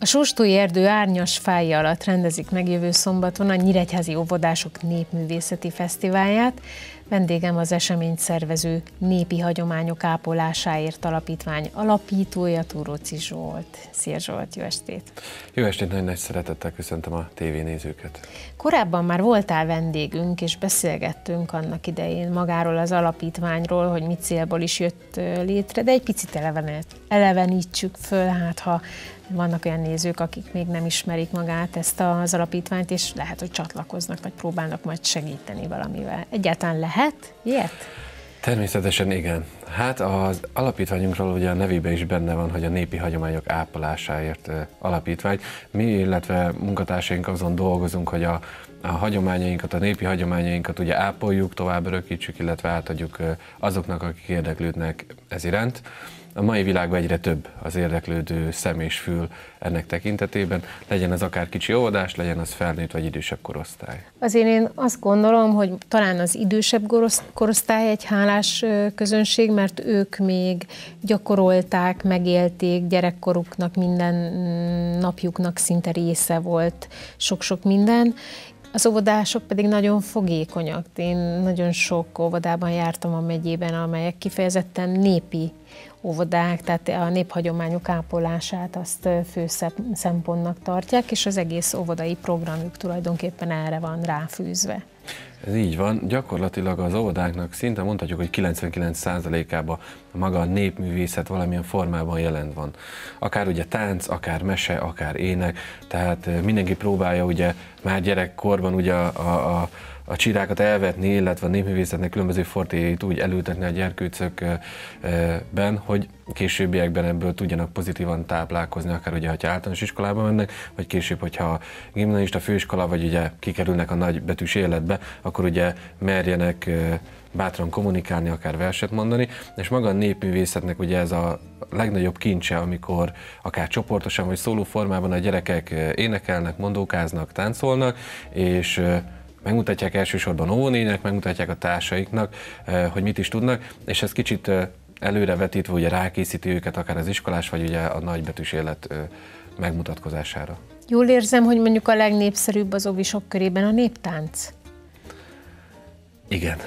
A Sóstói erdő árnyas fája alatt rendezik meg jövő szombaton a Nyíregyházi Óvodások Népművészeti Fesztiválját. Vendégem az eseményt szervező Népi Hagyományok Ápolásáért Alapítvány alapítója, Túróci Zsolt. Szia Zsolt, jó estét! Jó estét, nagyon nagy szeretettel köszöntöm a tévénézőket. Korábban már voltál vendégünk, és beszélgettünk annak idején magáról az alapítványról, hogy mit célból is jött létre, de egy picit elevenítsük föl, hát ha vannak olyan nézők, akik még nem ismerik magát, ezt az alapítványt, és lehet, hogy csatlakoznak, vagy próbálnak majd segíteni valamivel. Egyáltalán lehet ilyet? Természetesen igen. Hát az alapítványunkról ugye a nevében is benne van, hogy a népi hagyományok ápolásáért alapítvány. Mi, illetve munkatársaink azon dolgozunk, hogy a, a hagyományainkat, a népi hagyományainkat ugye ápoljuk, tovább örökítsük, illetve átadjuk azoknak, akik érdeklődnek ez iránt a mai világban egyre több az érdeklődő szem és fül ennek tekintetében, legyen ez akár kicsi óvodás, legyen az felnőtt vagy idősebb korosztály. Azért én azt gondolom, hogy talán az idősebb korosztály egy hálás közönség, mert ők még gyakorolták, megélték, gyerekkoruknak minden napjuknak szinte része volt sok-sok minden, az óvodások pedig nagyon fogékonyak. Én nagyon sok óvodában jártam a megyében, amelyek kifejezetten népi óvodák, tehát a néphagyományok ápolását azt fő szempontnak tartják, és az egész óvodai programjuk tulajdonképpen erre van ráfűzve. Ez így van. Gyakorlatilag az óvodáknak szinte mondhatjuk, hogy 99%-ában maga a népművészet valamilyen formában jelen van. Akár ugye tánc, akár mese, akár ének, tehát mindenki próbálja ugye már gyerekkorban ugye a, a, a a csirákat elvetni, illetve a népművészetnek különböző fortéjait úgy elültetni a gyerkőcökben, hogy későbbiekben ebből tudjanak pozitívan táplálkozni, akár ugye, ha általános iskolába mennek, vagy később, hogyha gimnazista főiskola, vagy ugye kikerülnek a nagy betűs életbe, akkor ugye merjenek bátran kommunikálni, akár verset mondani, és maga a népművészetnek ugye ez a legnagyobb kincse, amikor akár csoportosan vagy szóló formában a gyerekek énekelnek, mondókáznak, táncolnak, és megmutatják elsősorban óvónének, megmutatják a társaiknak, hogy mit is tudnak, és ez kicsit előrevetítve ugye rákészíti őket akár az iskolás, vagy ugye a nagybetűs élet megmutatkozására. Jól érzem, hogy mondjuk a legnépszerűbb az ovisok körében a néptánc. Igen.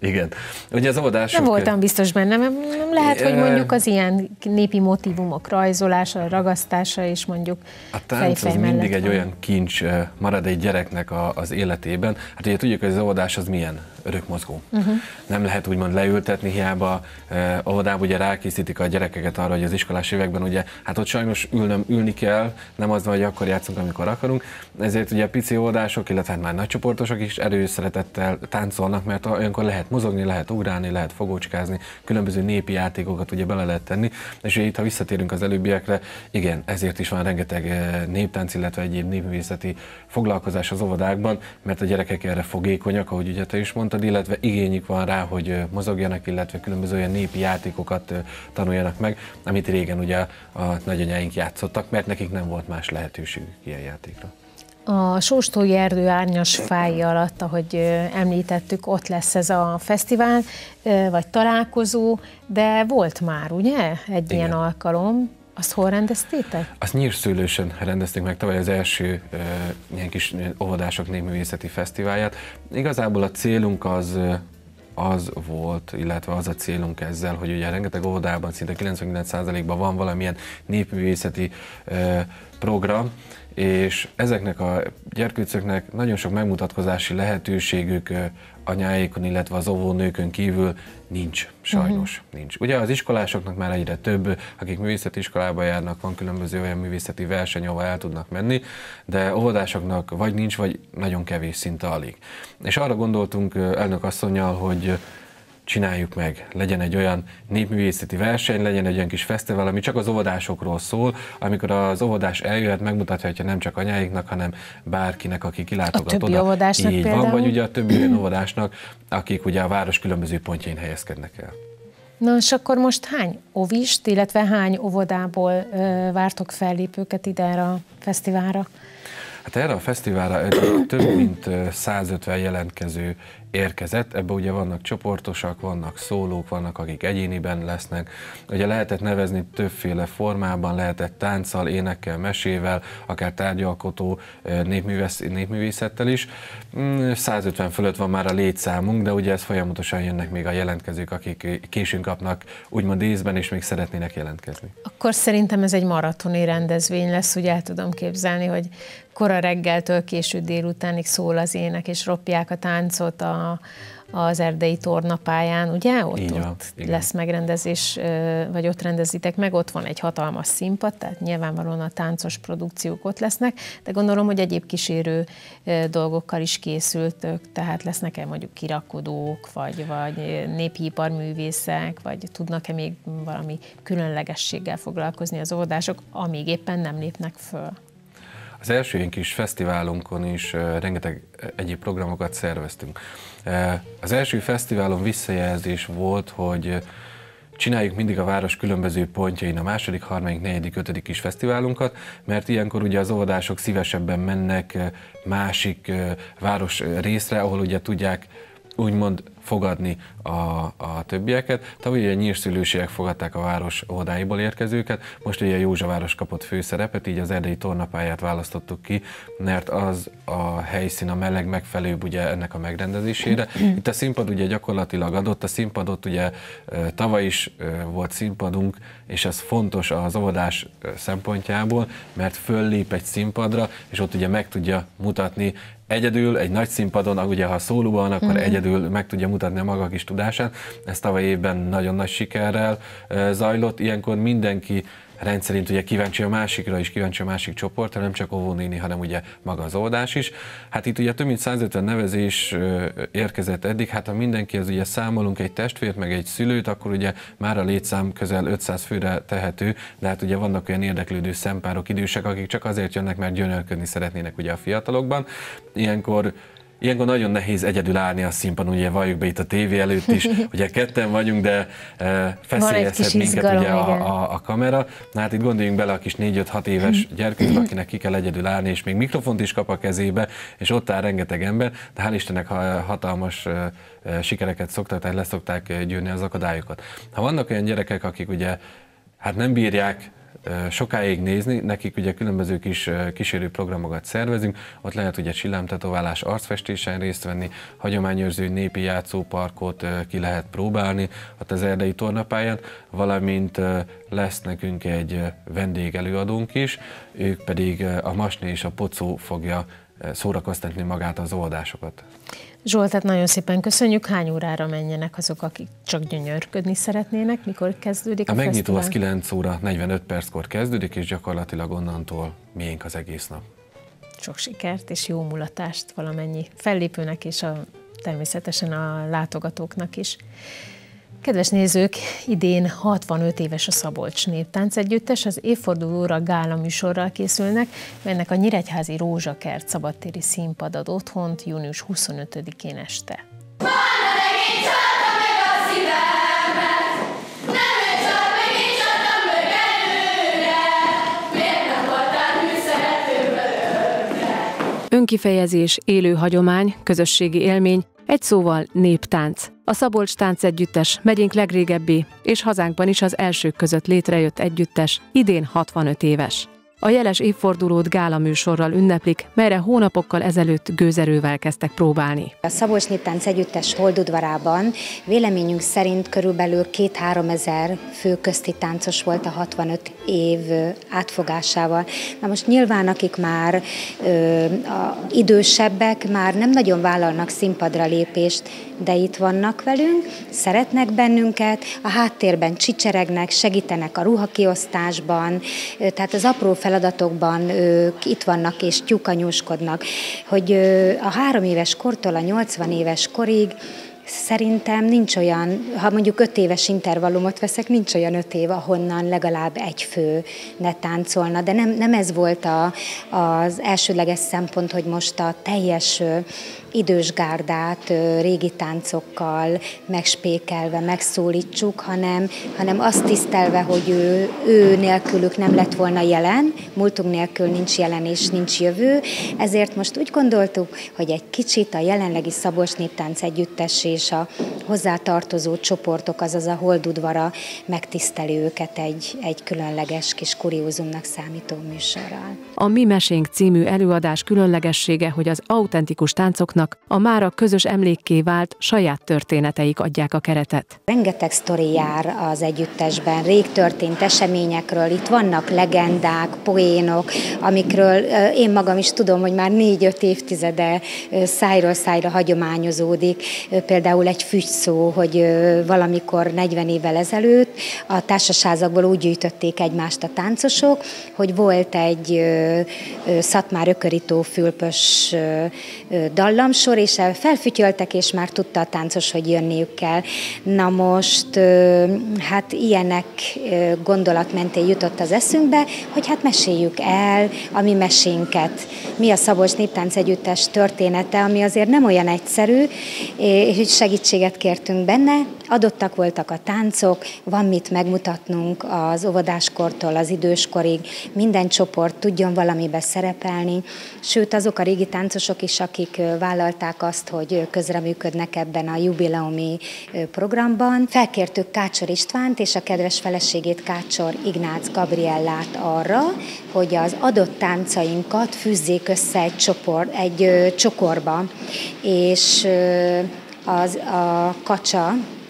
Igen. Ugye az óvodások... Nem voltam biztos benne, nem lehet, hogy mondjuk az ilyen népi motivumok rajzolása, ragasztása és mondjuk A tánc az mindig egy van. olyan kincs marad egy gyereknek a, az életében. Hát ugye tudjuk, hogy az óvodás az milyen örökmozgó. Uh-huh. Nem lehet úgymond leültetni, hiába eh, óvodában ugye rákészítik a gyerekeket arra, hogy az iskolás években ugye, hát ott sajnos ülnöm, ülni kell, nem az van, hogy akkor játszunk, amikor akarunk, ezért ugye pici óvodások, illetve hát már nagycsoportosok is erőszeretettel táncolnak, mert olyankor lehet mozogni, lehet ugrálni, lehet fogócskázni, különböző népi játékokat ugye bele lehet tenni, és ugye itt, ha visszatérünk az előbbiekre, igen, ezért is van rengeteg eh, néptánc, illetve egyéb népművészeti foglalkozás az óvodákban, mert a gyerekek erre fogékonyak, ahogy ugye te is mondtad, illetve igényük van rá, hogy mozogjanak, illetve különböző olyan népi játékokat tanuljanak meg, amit régen ugye a nagyanyáink játszottak, mert nekik nem volt más lehetőségük ilyen játékra. A Sóstói Erdő árnyas fáj alatt, ahogy említettük, ott lesz ez a fesztivál, vagy találkozó, de volt már, ugye, egy Igen. ilyen alkalom, azt hol rendeztétek? Azt nyírszülősen rendezték meg tavaly az első uh, ilyen kis óvodások népművészeti fesztiválját. Igazából a célunk az az volt, illetve az a célunk ezzel, hogy ugye rengeteg óvodában, szinte 99%-ban van valamilyen népművészeti uh, program, és ezeknek a gyerkőcöknek nagyon sok megmutatkozási lehetőségük anyáikon, illetve az óvónőkön kívül nincs, sajnos uh-huh. nincs. Ugye az iskolásoknak már egyre több, akik művészeti iskolába járnak, van különböző olyan művészeti verseny, ahol el tudnak menni, de óvodásoknak vagy nincs, vagy nagyon kevés, szinte alig. És arra gondoltunk elnök asszonyjal, hogy csináljuk meg, legyen egy olyan népművészeti verseny, legyen egy olyan kis fesztivál, ami csak az óvodásokról szól, amikor az óvodás eljöhet, megmutathatja nem csak anyáiknak, hanem bárkinek, aki kilátogat a többi oda. Óvodásnak Így például? van, vagy ugye a többi olyan óvodásnak, akik ugye a város különböző pontjain helyezkednek el. Na és akkor most hány ovist, illetve hány óvodából ö, vártok fellépőket ide erre a fesztiválra? Hát erre a fesztiválra több mint 150 jelentkező érkezett, ebbe ugye vannak csoportosak, vannak szólók, vannak akik egyéniben lesznek. Ugye lehetett nevezni többféle formában, lehetett tánccal, énekkel, mesével, akár tárgyalkotó népművész, népművészettel is. 150 mm, fölött van már a létszámunk, de ugye ez folyamatosan jönnek még a jelentkezők, akik későn kapnak úgymond észben, és még szeretnének jelentkezni. Akkor szerintem ez egy maratoni rendezvény lesz, ugye el tudom képzelni, hogy kora reggeltől késő délutánig szól az ének, és ropják a táncot a, az erdei tornapályán, ugye? Ott, Így van, ott lesz megrendezés, vagy ott rendezitek meg, ott van egy hatalmas színpad, tehát nyilvánvalóan a táncos produkciók ott lesznek, de gondolom, hogy egyéb kísérő dolgokkal is készültök, tehát lesznek-e mondjuk kirakodók, vagy, vagy népi iparművészek, vagy tudnak-e még valami különlegességgel foglalkozni az oldások, amíg éppen nem lépnek föl? Az első ilyen kis fesztiválunkon is rengeteg egyéb programokat szerveztünk. Az első fesztiválon visszajelzés volt, hogy csináljuk mindig a város különböző pontjain a második, harmadik, negyedik, ötödik kis fesztiválunkat, mert ilyenkor ugye az óvodások szívesebben mennek másik város részre, ahol ugye tudják úgymond fogadni a, a többieket. Tavaly ugye nyírszülőségek fogadták a város óvodáiból érkezőket, most ugye Józsaváros kapott főszerepet, így az erdei tornapályát választottuk ki, mert az a helyszín a meleg megfelelőbb ugye ennek a megrendezésére. Itt a színpad ugye gyakorlatilag adott, a színpadot ugye tavaly is volt színpadunk, és ez fontos az óvodás szempontjából, mert föllép egy színpadra, és ott ugye meg tudja mutatni egyedül egy nagy színpadon, ugye ha szóló van, akkor uh-huh. egyedül meg tudja mutatni a maga kis tudását. Ez tavaly évben nagyon nagy sikerrel zajlott. Ilyenkor mindenki rendszerint ugye kíváncsi a másikra is, kíváncsi a másik csoportra, nem csak óvónéni, hanem ugye maga az oldás is. Hát itt ugye több mint 150 nevezés érkezett eddig, hát ha mindenki az ugye számolunk egy testvért, meg egy szülőt, akkor ugye már a létszám közel 500 főre tehető, de hát ugye vannak olyan érdeklődő szempárok, idősek, akik csak azért jönnek, mert gyönyörködni szeretnének ugye a fiatalokban. Ilyenkor Ilyenkor nagyon nehéz egyedül állni a színpadon, ugye valljuk be itt a tévé előtt is, ugye ketten vagyunk, de e, feszélyezhet minket izgalom, ugye a, a, a kamera. Na hát itt gondoljunk bele a kis 4-5-6 éves gyerkőt, akinek ki kell egyedül állni, és még mikrofont is kap a kezébe, és ott áll rengeteg ember, de hál' Istennek hatalmas e, e, sikereket szoktak, tehát leszokták gyűrni az akadályokat. Ha vannak olyan gyerekek, akik ugye hát nem bírják sokáig nézni, nekik ugye különböző kis kísérő programokat szervezünk, ott lehet ugye csillámtetoválás, arcfestésen részt venni, hagyományőrző népi játszóparkot ki lehet próbálni ott az erdei tornapályán, valamint lesz nekünk egy vendégelőadónk is, ők pedig a Masni és a Pocó fogja szórakoztatni magát az oldásokat. Zsoltát nagyon szépen köszönjük. Hány órára menjenek azok, akik csak gyönyörködni szeretnének? Mikor kezdődik a, a megnyitó az 9 óra 45 perckor kezdődik, és gyakorlatilag onnantól miénk az egész nap. Sok sikert és jó mulatást valamennyi fellépőnek és a, természetesen a látogatóknak is. Kedves nézők, idén 65 éves a Szabolcs Néptánc Együttes, az évfordulóra gála műsorral készülnek, melynek a Nyíregyházi Rózsakert szabadtéri színpad ad otthont június 25-én este. Önkifejezés, élő hagyomány, közösségi élmény, egy szóval néptánc. A Szabolcs Tánc Együttes megyénk legrégebbi, és hazánkban is az elsők között létrejött együttes, idén 65 éves. A jeles évfordulót gála műsorral ünneplik, melyre hónapokkal ezelőtt gőzerővel kezdtek próbálni. A Szabolcs Néptánc Együttes Holdudvarában véleményünk szerint körülbelül 2-3 ezer fő közti táncos volt a 65 év átfogásával. Na most nyilván, akik már ö, a idősebbek, már nem nagyon vállalnak színpadra lépést, de itt vannak velünk, szeretnek bennünket, a háttérben csicseregnek, segítenek a ruhakiosztásban, tehát az apró feladatokban ők itt vannak és tyúkanyúskodnak, hogy a három éves kortól a 80 éves korig Szerintem nincs olyan, ha mondjuk öt éves intervallumot veszek, nincs olyan öt év, ahonnan legalább egy fő ne táncolna, de nem, nem ez volt a, az elsőleges szempont, hogy most a teljes idős gárdát régi táncokkal megspékelve megszólítsuk, hanem, hanem azt tisztelve, hogy ő, ő nélkülük nem lett volna jelen, múltunk nélkül nincs jelen és nincs jövő, ezért most úgy gondoltuk, hogy egy kicsit a jelenlegi Szabos Néptánc Együttes és a hozzátartozó csoportok, azaz a Holdudvara megtiszteli őket egy, egy különleges kis kuriózumnak számító műsorral. A Mi Mesénk című előadás különlegessége, hogy az autentikus táncoknak a mára közös emlékké vált saját történeteik adják a keretet. Rengeteg sztori jár az együttesben, rég történt eseményekről, itt vannak legendák, poénok, amikről én magam is tudom, hogy már négy-öt évtizede szájról szájra hagyományozódik. Például egy fügyszó, hogy valamikor 40 évvel ezelőtt a társaságokból úgy gyűjtötték egymást a táncosok, hogy volt egy szatmár ökörító fülpös dallamsor, és felfütyöltek, és már tudta a táncos, hogy jönniük kell. Na most, hát ilyenek gondolat mentén jutott az eszünkbe, hogy hát meséljük el a mi mesénket. Mi a Szabolcs Néptánc Együttes története, ami azért nem olyan egyszerű, és segítséget kértünk benne, adottak voltak a táncok, van mit megmutatnunk az óvodáskortól az időskorig, minden csoport tudjon valamibe szerepelni, sőt azok a régi táncosok is, akik vállalták azt, hogy közreműködnek ebben a jubileumi programban. Felkértük Kácsor Istvánt és a kedves feleségét Kácsor Ignác Gabriellát arra, hogy az adott táncainkat fűzzék össze egy csoport, egy csokorba, és az a kacsa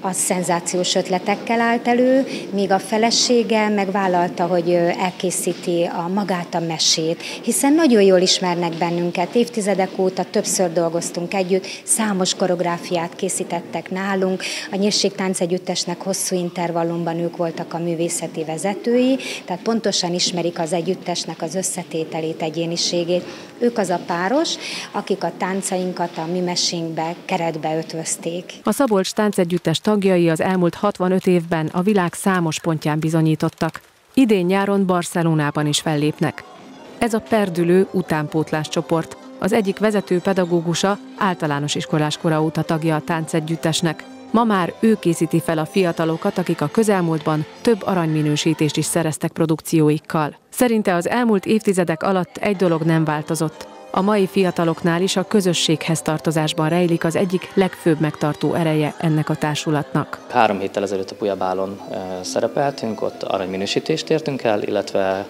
az szenzációs ötletekkel állt elő, míg a felesége megvállalta, hogy elkészíti a magát a mesét, hiszen nagyon jól ismernek bennünket, évtizedek óta többször dolgoztunk együtt, számos koreográfiát készítettek nálunk, a Nyírségtánc Együttesnek hosszú intervallumban ők voltak a művészeti vezetői, tehát pontosan ismerik az együttesnek az összetételét, egyéniségét. Ők az a páros, akik a táncainkat a mi mesénkbe, keretbe ötvözték. A Szabolcs táncegyüttes tagjai az elmúlt 65 évben a világ számos pontján bizonyítottak. Idén nyáron Barcelonában is fellépnek. Ez a perdülő utánpótlás csoport. Az egyik vezető pedagógusa általános iskolás kora óta tagja a táncegyüttesnek. Ma már ő készíti fel a fiatalokat, akik a közelmúltban több aranyminősítést is szereztek produkcióikkal. Szerinte az elmúlt évtizedek alatt egy dolog nem változott. A mai fiataloknál is a közösséghez tartozásban rejlik az egyik legfőbb megtartó ereje ennek a társulatnak. Három héttel ezelőtt a Pujabálon szerepeltünk, ott aranyminősítést értünk el, illetve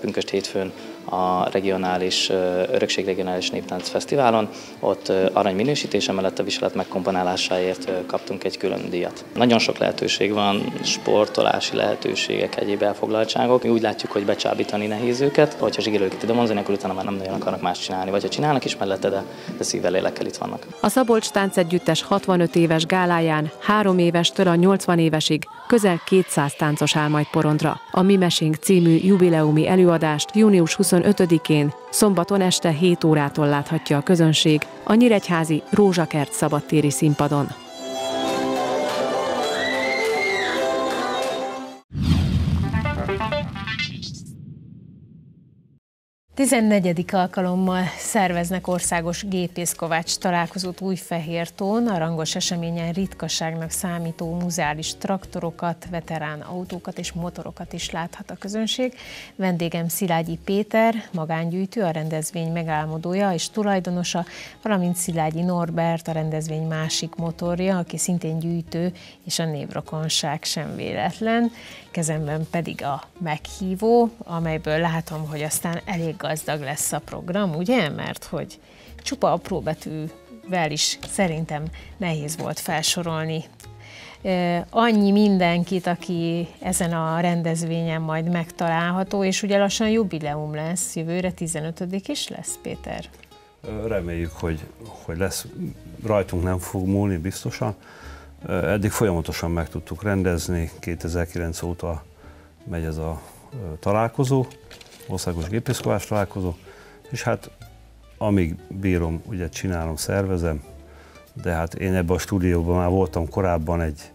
pünköst hétfőn a regionális, Örökség Regionális Néptánc Fesztiválon. Ott arany minősítése mellett a viselet megkomponálásáért kaptunk egy külön díjat. Nagyon sok lehetőség van, sportolási lehetőségek, egyéb elfoglaltságok. Mi úgy látjuk, hogy becsábítani nehéz őket, hogyha zsigélőket ide vonzani, akkor utána már nem nagyon akarnak más csinálni, vagy ha csinálnak is mellette, de, de szívvel, lélekkel itt vannak. A Szabolcs Táncegyüttes 65 éves gáláján három évestől a 80 évesig közel 200 táncos áll majd porondra. A Mi Mesénk című jubileumi előadást június 20 25-én, szombaton este 7 órától láthatja a közönség a Nyíregyházi Rózsakert szabadtéri színpadon. 14. alkalommal szerveznek országos gépészkovács találkozót Újfehértón. A rangos eseményen ritkaságnak számító muzeális traktorokat, veterán autókat és motorokat is láthat a közönség. Vendégem Szilágyi Péter, magángyűjtő, a rendezvény megálmodója és tulajdonosa, valamint Szilágyi Norbert, a rendezvény másik motorja, aki szintén gyűjtő, és a névrokonság sem véletlen kezemben pedig a meghívó, amelyből látom, hogy aztán elég gazdag lesz a program, ugye? Mert hogy csupa apró betűvel is szerintem nehéz volt felsorolni annyi mindenkit, aki ezen a rendezvényen majd megtalálható, és ugye lassan jubileum lesz, jövőre 15 is lesz, Péter? Reméljük, hogy, hogy lesz, rajtunk nem fog múlni biztosan. Eddig folyamatosan meg tudtuk rendezni, 2009 óta megy ez a találkozó, országos gépészkovás találkozó, és hát amíg bírom, ugye csinálom, szervezem, de hát én ebben a stúdióban már voltam korábban egy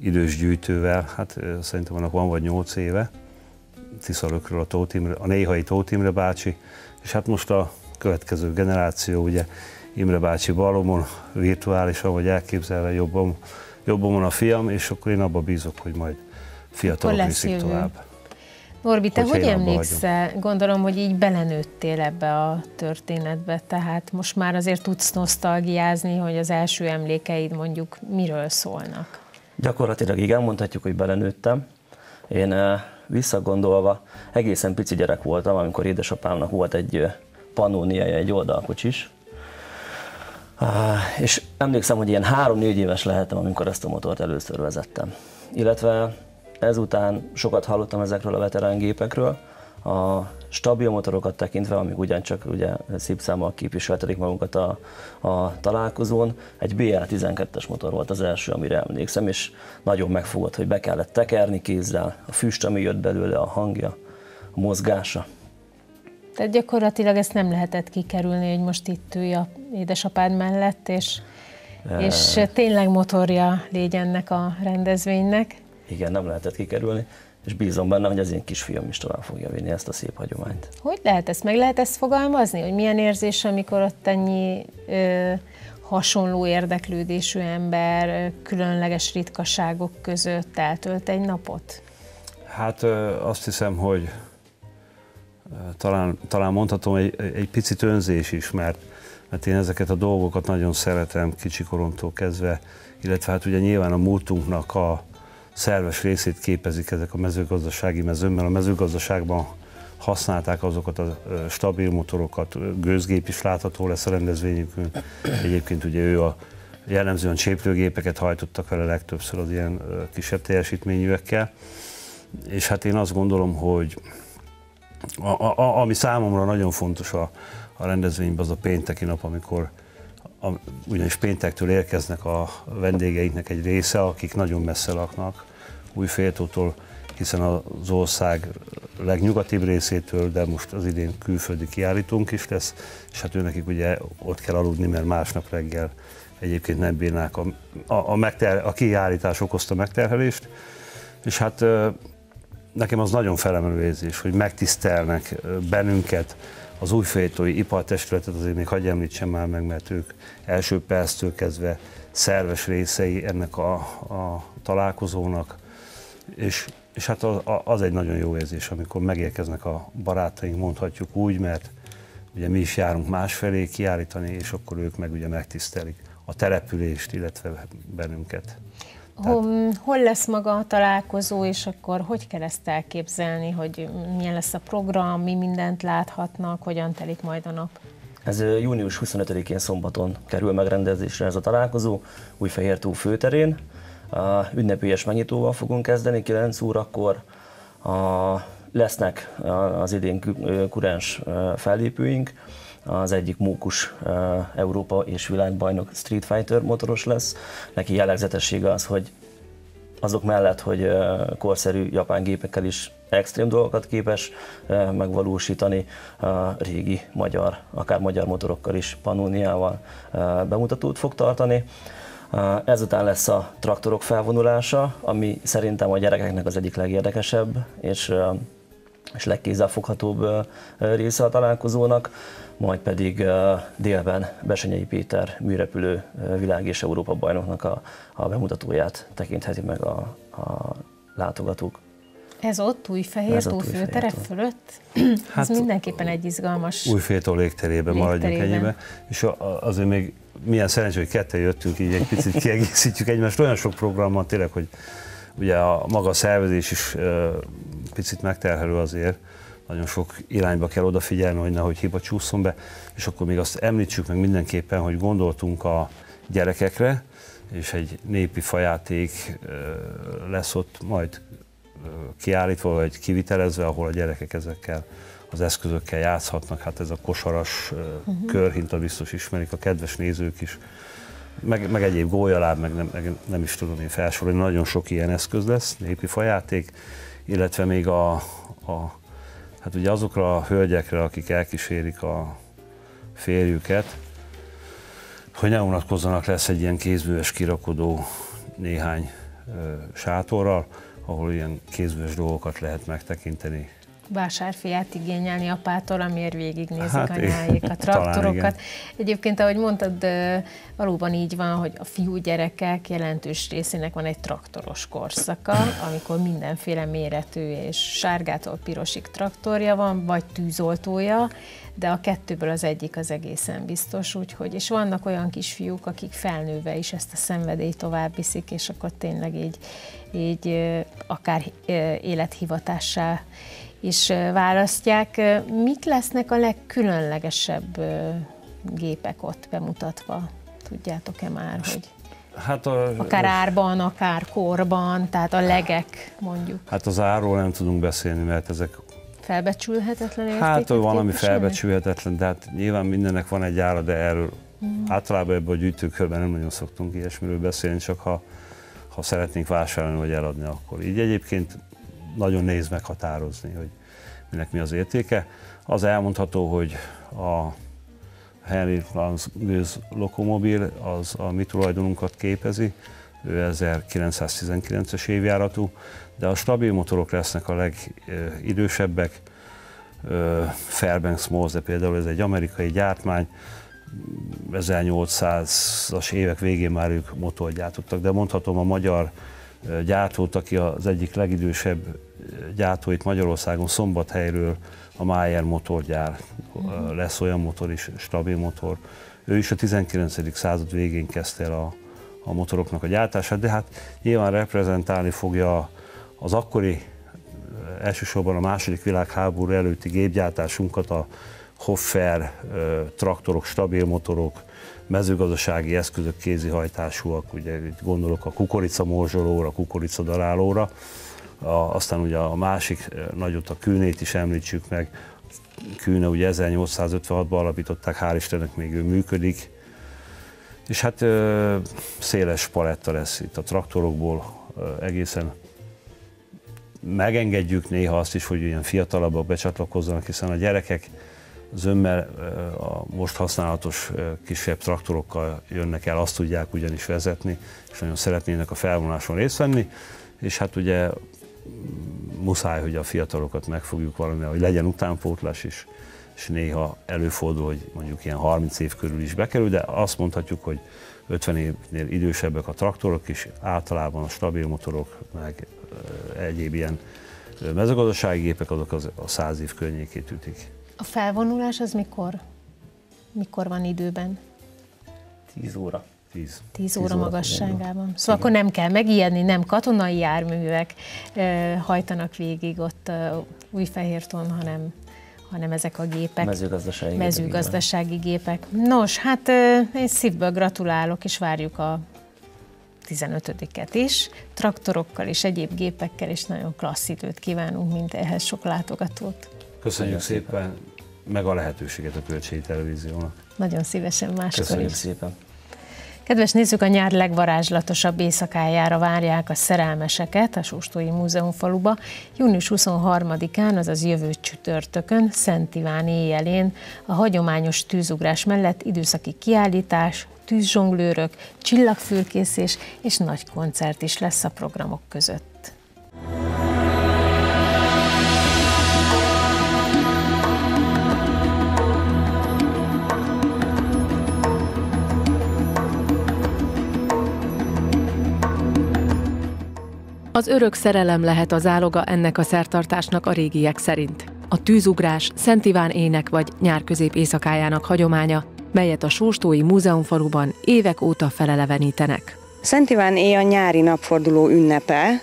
idős gyűjtővel, hát szerintem annak van vagy nyolc éve, Tiszalökről a, Tóth a néhai Tóth Imre bácsi, és hát most a következő generáció, ugye Imre bácsi balomon, virtuálisan vagy elképzelve jobban, jobban van a fiam, és akkor én abba bízok, hogy majd fiatalok viszik jövő. tovább. Norbi, te hogy emlékszel? Gondolom, hogy így belenőttél ebbe a történetbe, tehát most már azért tudsz nosztalgiázni, hogy az első emlékeid mondjuk miről szólnak. Gyakorlatilag igen, mondhatjuk, hogy belenőttem. Én eh, visszagondolva egészen pici gyerek voltam, amikor édesapámnak volt egy eh, panóniája, egy oldalkocsis, és emlékszem, hogy ilyen három-négy éves lehettem, amikor ezt a motort először vezettem. Illetve ezután sokat hallottam ezekről a veterán gépekről, a stabil motorokat tekintve, amik ugyancsak ugye szép számmal képviseltetik magunkat a, a találkozón, egy BL12-es motor volt az első, amire emlékszem, és nagyon megfogott, hogy be kellett tekerni kézzel, a füst, ami jött belőle, a hangja, a mozgása. Tehát gyakorlatilag ezt nem lehetett kikerülni, hogy most itt ülj a édesapád mellett, és, e... és tényleg motorja légy ennek a rendezvénynek. Igen, nem lehetett kikerülni, és bízom benne, hogy az én kisfiam is tovább fogja vinni ezt a szép hagyományt. Hogy lehet ezt, meg lehet ezt fogalmazni, hogy milyen érzés, amikor ott ennyi ö, hasonló érdeklődésű ember különleges ritkaságok között eltölt egy napot? Hát ö, azt hiszem, hogy talán, talán mondhatom egy, egy picit önzés is, mert, mert én ezeket a dolgokat nagyon szeretem kicsikoromtól kezdve, illetve hát ugye nyilván a múltunknak a szerves részét képezik ezek a mezőgazdasági mezőn, mert a mezőgazdaságban használták azokat a stabil motorokat, gőzgép is látható lesz a rendezvényükön. Egyébként ugye ő a jellemzően cséplőgépeket hajtottak vele legtöbbször az ilyen kisebb teljesítményűekkel. És hát én azt gondolom, hogy a, a, ami számomra nagyon fontos a, a rendezvényben, az a pénteki nap, amikor a, ugyanis péntektől érkeznek a vendégeinknek egy része, akik nagyon messze laknak, Újféltótól, hiszen az ország legnyugatibb részétől, de most az idén külföldi kiállítónk is lesz, és hát őnekik ugye ott kell aludni, mert másnap reggel egyébként nem bírnák a, a, a, megter, a kiállítás okozta megterhelést, és hát nekem az nagyon felemelő érzés, hogy megtisztelnek bennünket, az újfejtói ipartestületet azért még hagyj említsem már meg, mert ők első perctől kezdve szerves részei ennek a, a találkozónak, és, és hát az, az egy nagyon jó érzés, amikor megérkeznek a barátaink, mondhatjuk úgy, mert ugye mi is járunk másfelé kiállítani, és akkor ők meg ugye megtisztelik a települést, illetve bennünket. Hol, hol lesz maga a találkozó, és akkor hogy kell ezt elképzelni, hogy milyen lesz a program, mi mindent láthatnak, hogyan telik majd a nap? Ez június 25-én szombaton kerül megrendezésre ez a találkozó, Újfehértó főterén. A ünnepélyes megnyitóval fogunk kezdeni, 9 órakor. A, lesznek az idén kurens fellépőink, az egyik mókus Európa és világbajnok Street Fighter motoros lesz. Neki jellegzetessége az, hogy azok mellett, hogy korszerű japán gépekkel is extrém dolgokat képes megvalósítani, régi magyar, akár magyar motorokkal is, Pannoniával bemutatót fog tartani. Ezután lesz a traktorok felvonulása, ami szerintem a gyerekeknek az egyik legérdekesebb és, és legkézzelfoghatóbb része a találkozónak majd pedig délben Besenyei Péter műrepülő világ és Európa bajnoknak a, a bemutatóját tekintheti meg a, a látogatók. Ez ott Újfehér tó főterep fölött? Hát Ez mindenképpen egy izgalmas... Újféltó légterében maradjunk ennyibe. És azért még milyen szerencsé, hogy ketten jöttünk, így egy picit kiegészítjük egymást. Olyan sok program van tényleg, hogy ugye a maga szervezés is picit megterhelő azért, nagyon sok irányba kell odafigyelni, hogy nehogy hiba csúszson be, és akkor még azt említsük meg mindenképpen, hogy gondoltunk a gyerekekre, és egy népi fajáték lesz ott majd kiállítva, vagy kivitelezve, ahol a gyerekek ezekkel az eszközökkel játszhatnak. Hát ez a kosaras uh-huh. körhinta biztos ismerik a kedves nézők is. Meg, meg egyéb gólyaláb, meg nem, meg nem is tudom én felsorolni, nagyon sok ilyen eszköz lesz, népi fajáték, illetve még a, a hát ugye azokra a hölgyekre, akik elkísérik a férjüket, hogy ne unatkozzanak, lesz egy ilyen kézműves kirakodó néhány sátorral, ahol ilyen kézműves dolgokat lehet megtekinteni, vásárfiát igényelni apától, amiért végignézik hát, anyáik a traktorokat. Egyébként, ahogy mondtad, valóban így van, hogy a fiú gyerekek jelentős részének van egy traktoros korszaka, amikor mindenféle méretű és sárgától pirosig traktorja van, vagy tűzoltója, de a kettőből az egyik az egészen biztos, úgyhogy, és vannak olyan kisfiúk, akik felnőve is ezt a szenvedélyt tovább viszik, és akkor tényleg így, így akár élethivatássá is választják. Mik lesznek a legkülönlegesebb gépek ott bemutatva? Tudjátok-e már, hogy Hát a, akár árban, akár korban, tehát a legek mondjuk. Hát az árról nem tudunk beszélni, mert ezek felbecsülhetetlen Hát van, ami felbecsülhetetlen, de hát nyilván mindennek van egy ára, de erről mm. általában ebben a gyűjtőkörben nem nagyon szoktunk ilyesmiről beszélni, csak ha, ha szeretnénk vásárolni vagy eladni, akkor így egyébként nagyon néz meghatározni, hogy minek mi az értéke. Az elmondható, hogy a Henry Franz lokomobil az a mi tulajdonunkat képezi, ő 1919-es évjáratú, de a stabil motorok lesznek a legidősebbek. Fairbanks Morse például ez egy amerikai gyártmány, 1800-as évek végén már ők motort gyártottak, de mondhatom a magyar gyártót, aki az egyik legidősebb gyártóit Magyarországon Szombathelyről a Mayer motorgyár, uh-huh. lesz olyan motor is, stabil motor. Ő is a 19. század végén kezdte el a, a motoroknak a gyártását, de hát nyilván reprezentálni fogja az akkori, elsősorban a második világháború előtti gépgyártásunkat, a Hoffer traktorok, stabil motorok, mezőgazdasági eszközök kézihajtásúak, ugye gondolok a kukoricamorzsolóra, kukoricadalálóra, a, aztán ugye a másik nagyot, a kűnét is említsük meg, Kűne ugye 1856-ban alapították, hál' Istennek még ő működik, és hát széles paletta lesz itt a traktorokból egészen. Megengedjük néha azt is, hogy ilyen fiatalabbak becsatlakozzanak, hiszen a gyerekek zömmel a most használatos kisebb traktorokkal jönnek el, azt tudják ugyanis vezetni, és nagyon szeretnének a felvonáson részt venni, és hát ugye muszáj, hogy a fiatalokat megfogjuk valami, hogy legyen utánpótlás is, és néha előfordul, hogy mondjuk ilyen 30 év körül is bekerül, de azt mondhatjuk, hogy 50 évnél idősebbek a traktorok is, általában a stabil motorok, meg egyéb ilyen mezőgazdasági gépek, azok az a 100 év környékét ütik. A felvonulás az mikor? Mikor van időben? 10 óra. 10. 10 óra, óra magasságában. Szóval Igen. akkor nem kell megijedni, nem katonai járművek hajtanak végig ott Újfehérton, hanem hanem ezek a gépek. Mezőgazdasági, mezőgazdasági gépek. Nos, hát én szívből gratulálok, és várjuk a 15-et is. Traktorokkal és egyéb gépekkel, és nagyon klassz időt kívánunk, mint ehhez sok látogatót. Köszönjük szépen, meg a lehetőséget a Költségi Televíziónak. Nagyon szívesen máskor Köszönjük is. szépen. Kedves nézzük, a nyár legvarázslatosabb éjszakájára várják a szerelmeseket a Sóstói Múzeum faluba. Június 23-án, azaz jövő csütörtökön, Szent Iván éjjelén a hagyományos tűzugrás mellett időszaki kiállítás, tűzzsonglőrök, csillagfürkészés és nagy koncert is lesz a programok között. Az örök szerelem lehet az áloga ennek a szertartásnak a régiek szerint. A tűzugrás Szent Iván ének vagy nyárközép éjszakájának hagyománya, melyet a Sóstói Múzeumfaluban évek óta felelevenítenek. Szent Iván éj a nyári napforduló ünnepe,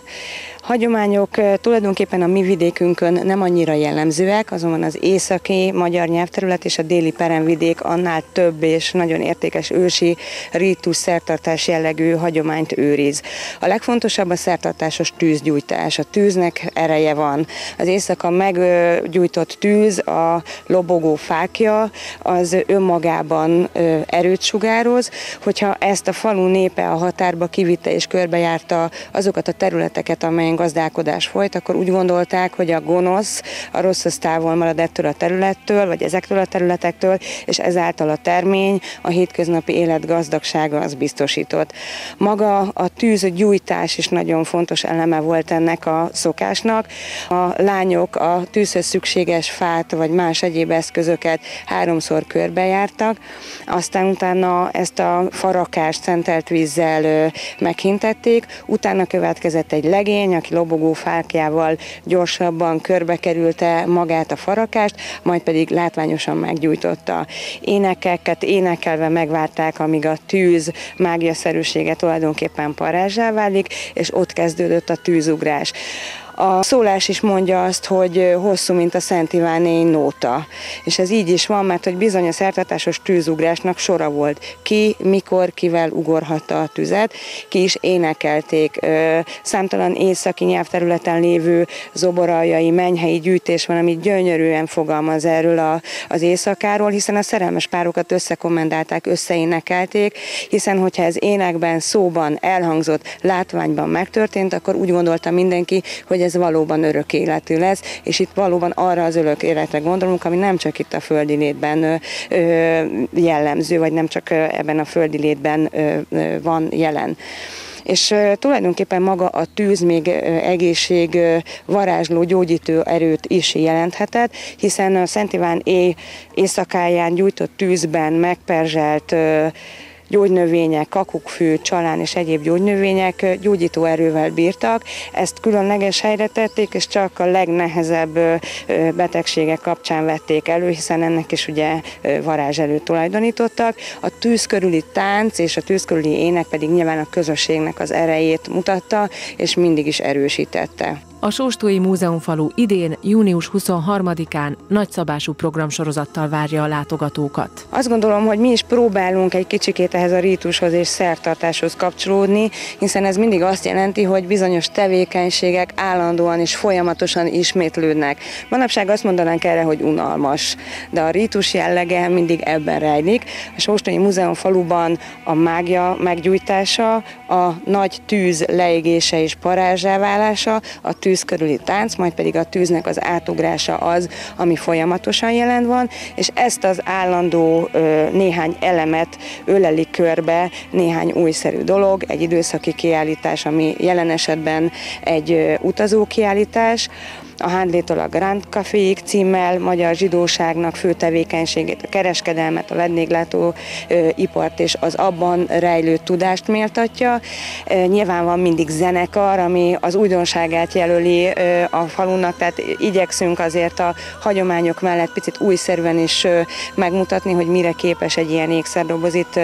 Hagyományok tulajdonképpen a mi vidékünkön nem annyira jellemzőek, azonban az északi magyar nyelvterület és a déli peremvidék annál több és nagyon értékes ősi rítus szertartás jellegű hagyományt őriz. A legfontosabb a szertartásos tűzgyújtás. A tűznek ereje van. Az éjszaka meggyújtott tűz, a lobogó fákja, az önmagában erőt sugároz, hogyha ezt a falu népe a határba kivitte és körbejárta azokat a területeket, amelyen gazdálkodás folyt, akkor úgy gondolták, hogy a gonosz, a rossz az távol marad ettől a területtől, vagy ezektől a területektől, és ezáltal a termény, a hétköznapi élet gazdagsága az biztosított. Maga a tűz gyújtás is nagyon fontos eleme volt ennek a szokásnak. A lányok a tűzhöz szükséges fát, vagy más egyéb eszközöket háromszor körbejártak, aztán utána ezt a farakást szentelt vízzel meghintették, utána következett egy legény, aki lobogó fákjával gyorsabban körbekerülte magát a farakást, majd pedig látványosan meggyújtotta. Énekeket énekelve megvárták, amíg a tűz mágiaszerűsége tulajdonképpen parázsá válik, és ott kezdődött a tűzugrás. A szólás is mondja azt, hogy hosszú, mint a Szent Iváné nóta. És ez így is van, mert hogy bizony a szertartásos tűzugrásnak sora volt. Ki, mikor, kivel ugorhatta a tüzet, ki is énekelték. Számtalan északi nyelvterületen lévő zoboraljai, menyhelyi gyűjtés van, ami gyönyörűen fogalmaz erről a, az éjszakáról, hiszen a szerelmes párokat összekommendálták, összeénekelték, hiszen hogyha ez énekben, szóban elhangzott, látványban megtörtént, akkor úgy gondolta mindenki, hogy ez valóban örök életű lesz, és itt valóban arra az örök életre gondolunk, ami nem csak itt a földi létben jellemző, vagy nem csak ebben a földi létben van jelen. És tulajdonképpen maga a tűz még egészség varázsló, gyógyító erőt is jelenthetett, hiszen a Szent Iván éj, éjszakáján gyújtott tűzben megperzselt gyógynövények, kakukkfű, csalán és egyéb gyógynövények gyógyító erővel bírtak. Ezt különleges helyre tették, és csak a legnehezebb betegségek kapcsán vették elő, hiszen ennek is ugye varázselőt tulajdonítottak. A tűz körüli tánc és a tűz körüli ének pedig nyilván a közösségnek az erejét mutatta, és mindig is erősítette. A Sóstói Múzeumfalu idén, június 23-án nagyszabású programsorozattal várja a látogatókat. Azt gondolom, hogy mi is próbálunk egy kicsikét ehhez a rítushoz és szertartáshoz kapcsolódni, hiszen ez mindig azt jelenti, hogy bizonyos tevékenységek állandóan és folyamatosan ismétlődnek. Manapság azt mondanánk erre, hogy unalmas, de a rítus jellege mindig ebben rejlik. A Sóstói Múzeum faluban a mágia meggyújtása, a nagy tűz leégése és parázsá válása, a tűz körüli tánc, majd pedig a tűznek az átugrása az, ami folyamatosan jelen van, és ezt az állandó néhány elemet öleli körbe néhány újszerű dolog, egy időszaki kiállítás, ami jelen esetben egy utazó kiállítás, a Hánlétól a Grand Caféig címmel magyar zsidóságnak fő tevékenységét, a kereskedelmet, a vendéglátó ipart és az abban rejlő tudást méltatja. Nyilván van mindig zenekar, ami az újdonságát jelöli a falunak, tehát igyekszünk azért a hagyományok mellett picit újszerűen is megmutatni, hogy mire képes egy ilyen ékszerdoboz itt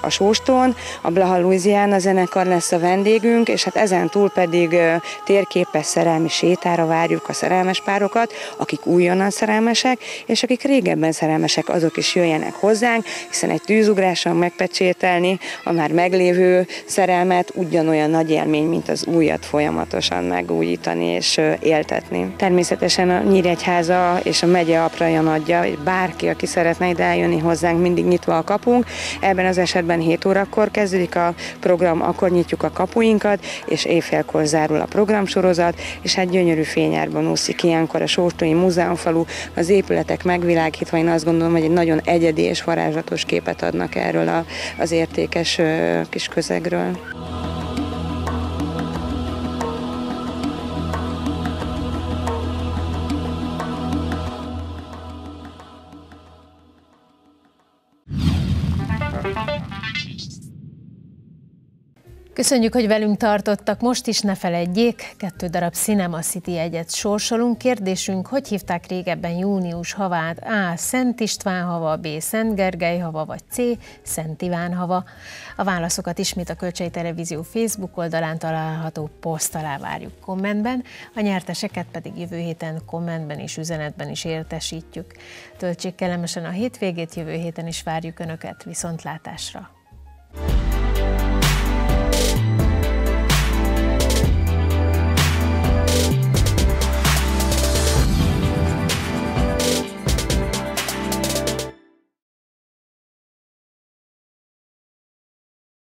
a Sóstón. A Blaha Louisiana zenekar lesz a vendégünk, és hát ezen túl pedig térképes szerelmi sétál vitára várjuk a szerelmes párokat, akik újonnan szerelmesek, és akik régebben szerelmesek, azok is jöjjenek hozzánk, hiszen egy tűzugráson megpecsételni a már meglévő szerelmet ugyanolyan nagy élmény, mint az újat folyamatosan megújítani és éltetni. Természetesen a Nyíregyháza és a megye apraja nagyja, bárki, aki szeretne ide eljönni hozzánk, mindig nyitva a kapunk. Ebben az esetben 7 órakor kezdődik a program, akkor nyitjuk a kapuinkat, és éjfélkor zárul a programsorozat, és hát gyönyörű gyönyörű fényárban úszik ilyenkor a Sóstói Múzeumfalu, az épületek megvilágítva, én azt gondolom, hogy egy nagyon egyedi és varázslatos képet adnak erről a, az értékes kis közegről. Köszönjük, hogy velünk tartottak. Most is ne feledjék, kettő darab Cinema City egyet sorsolunk. Kérdésünk, hogy hívták régebben június havát? A. Szent István hava, B. Szent Gergely hava, vagy C. Szent Iván hava. A válaszokat ismét a Kölcsei Televízió Facebook oldalán található poszt alá várjuk kommentben, a nyerteseket pedig jövő héten kommentben és üzenetben is értesítjük. Töltsék kellemesen a hétvégét, jövő héten is várjuk Önöket viszontlátásra.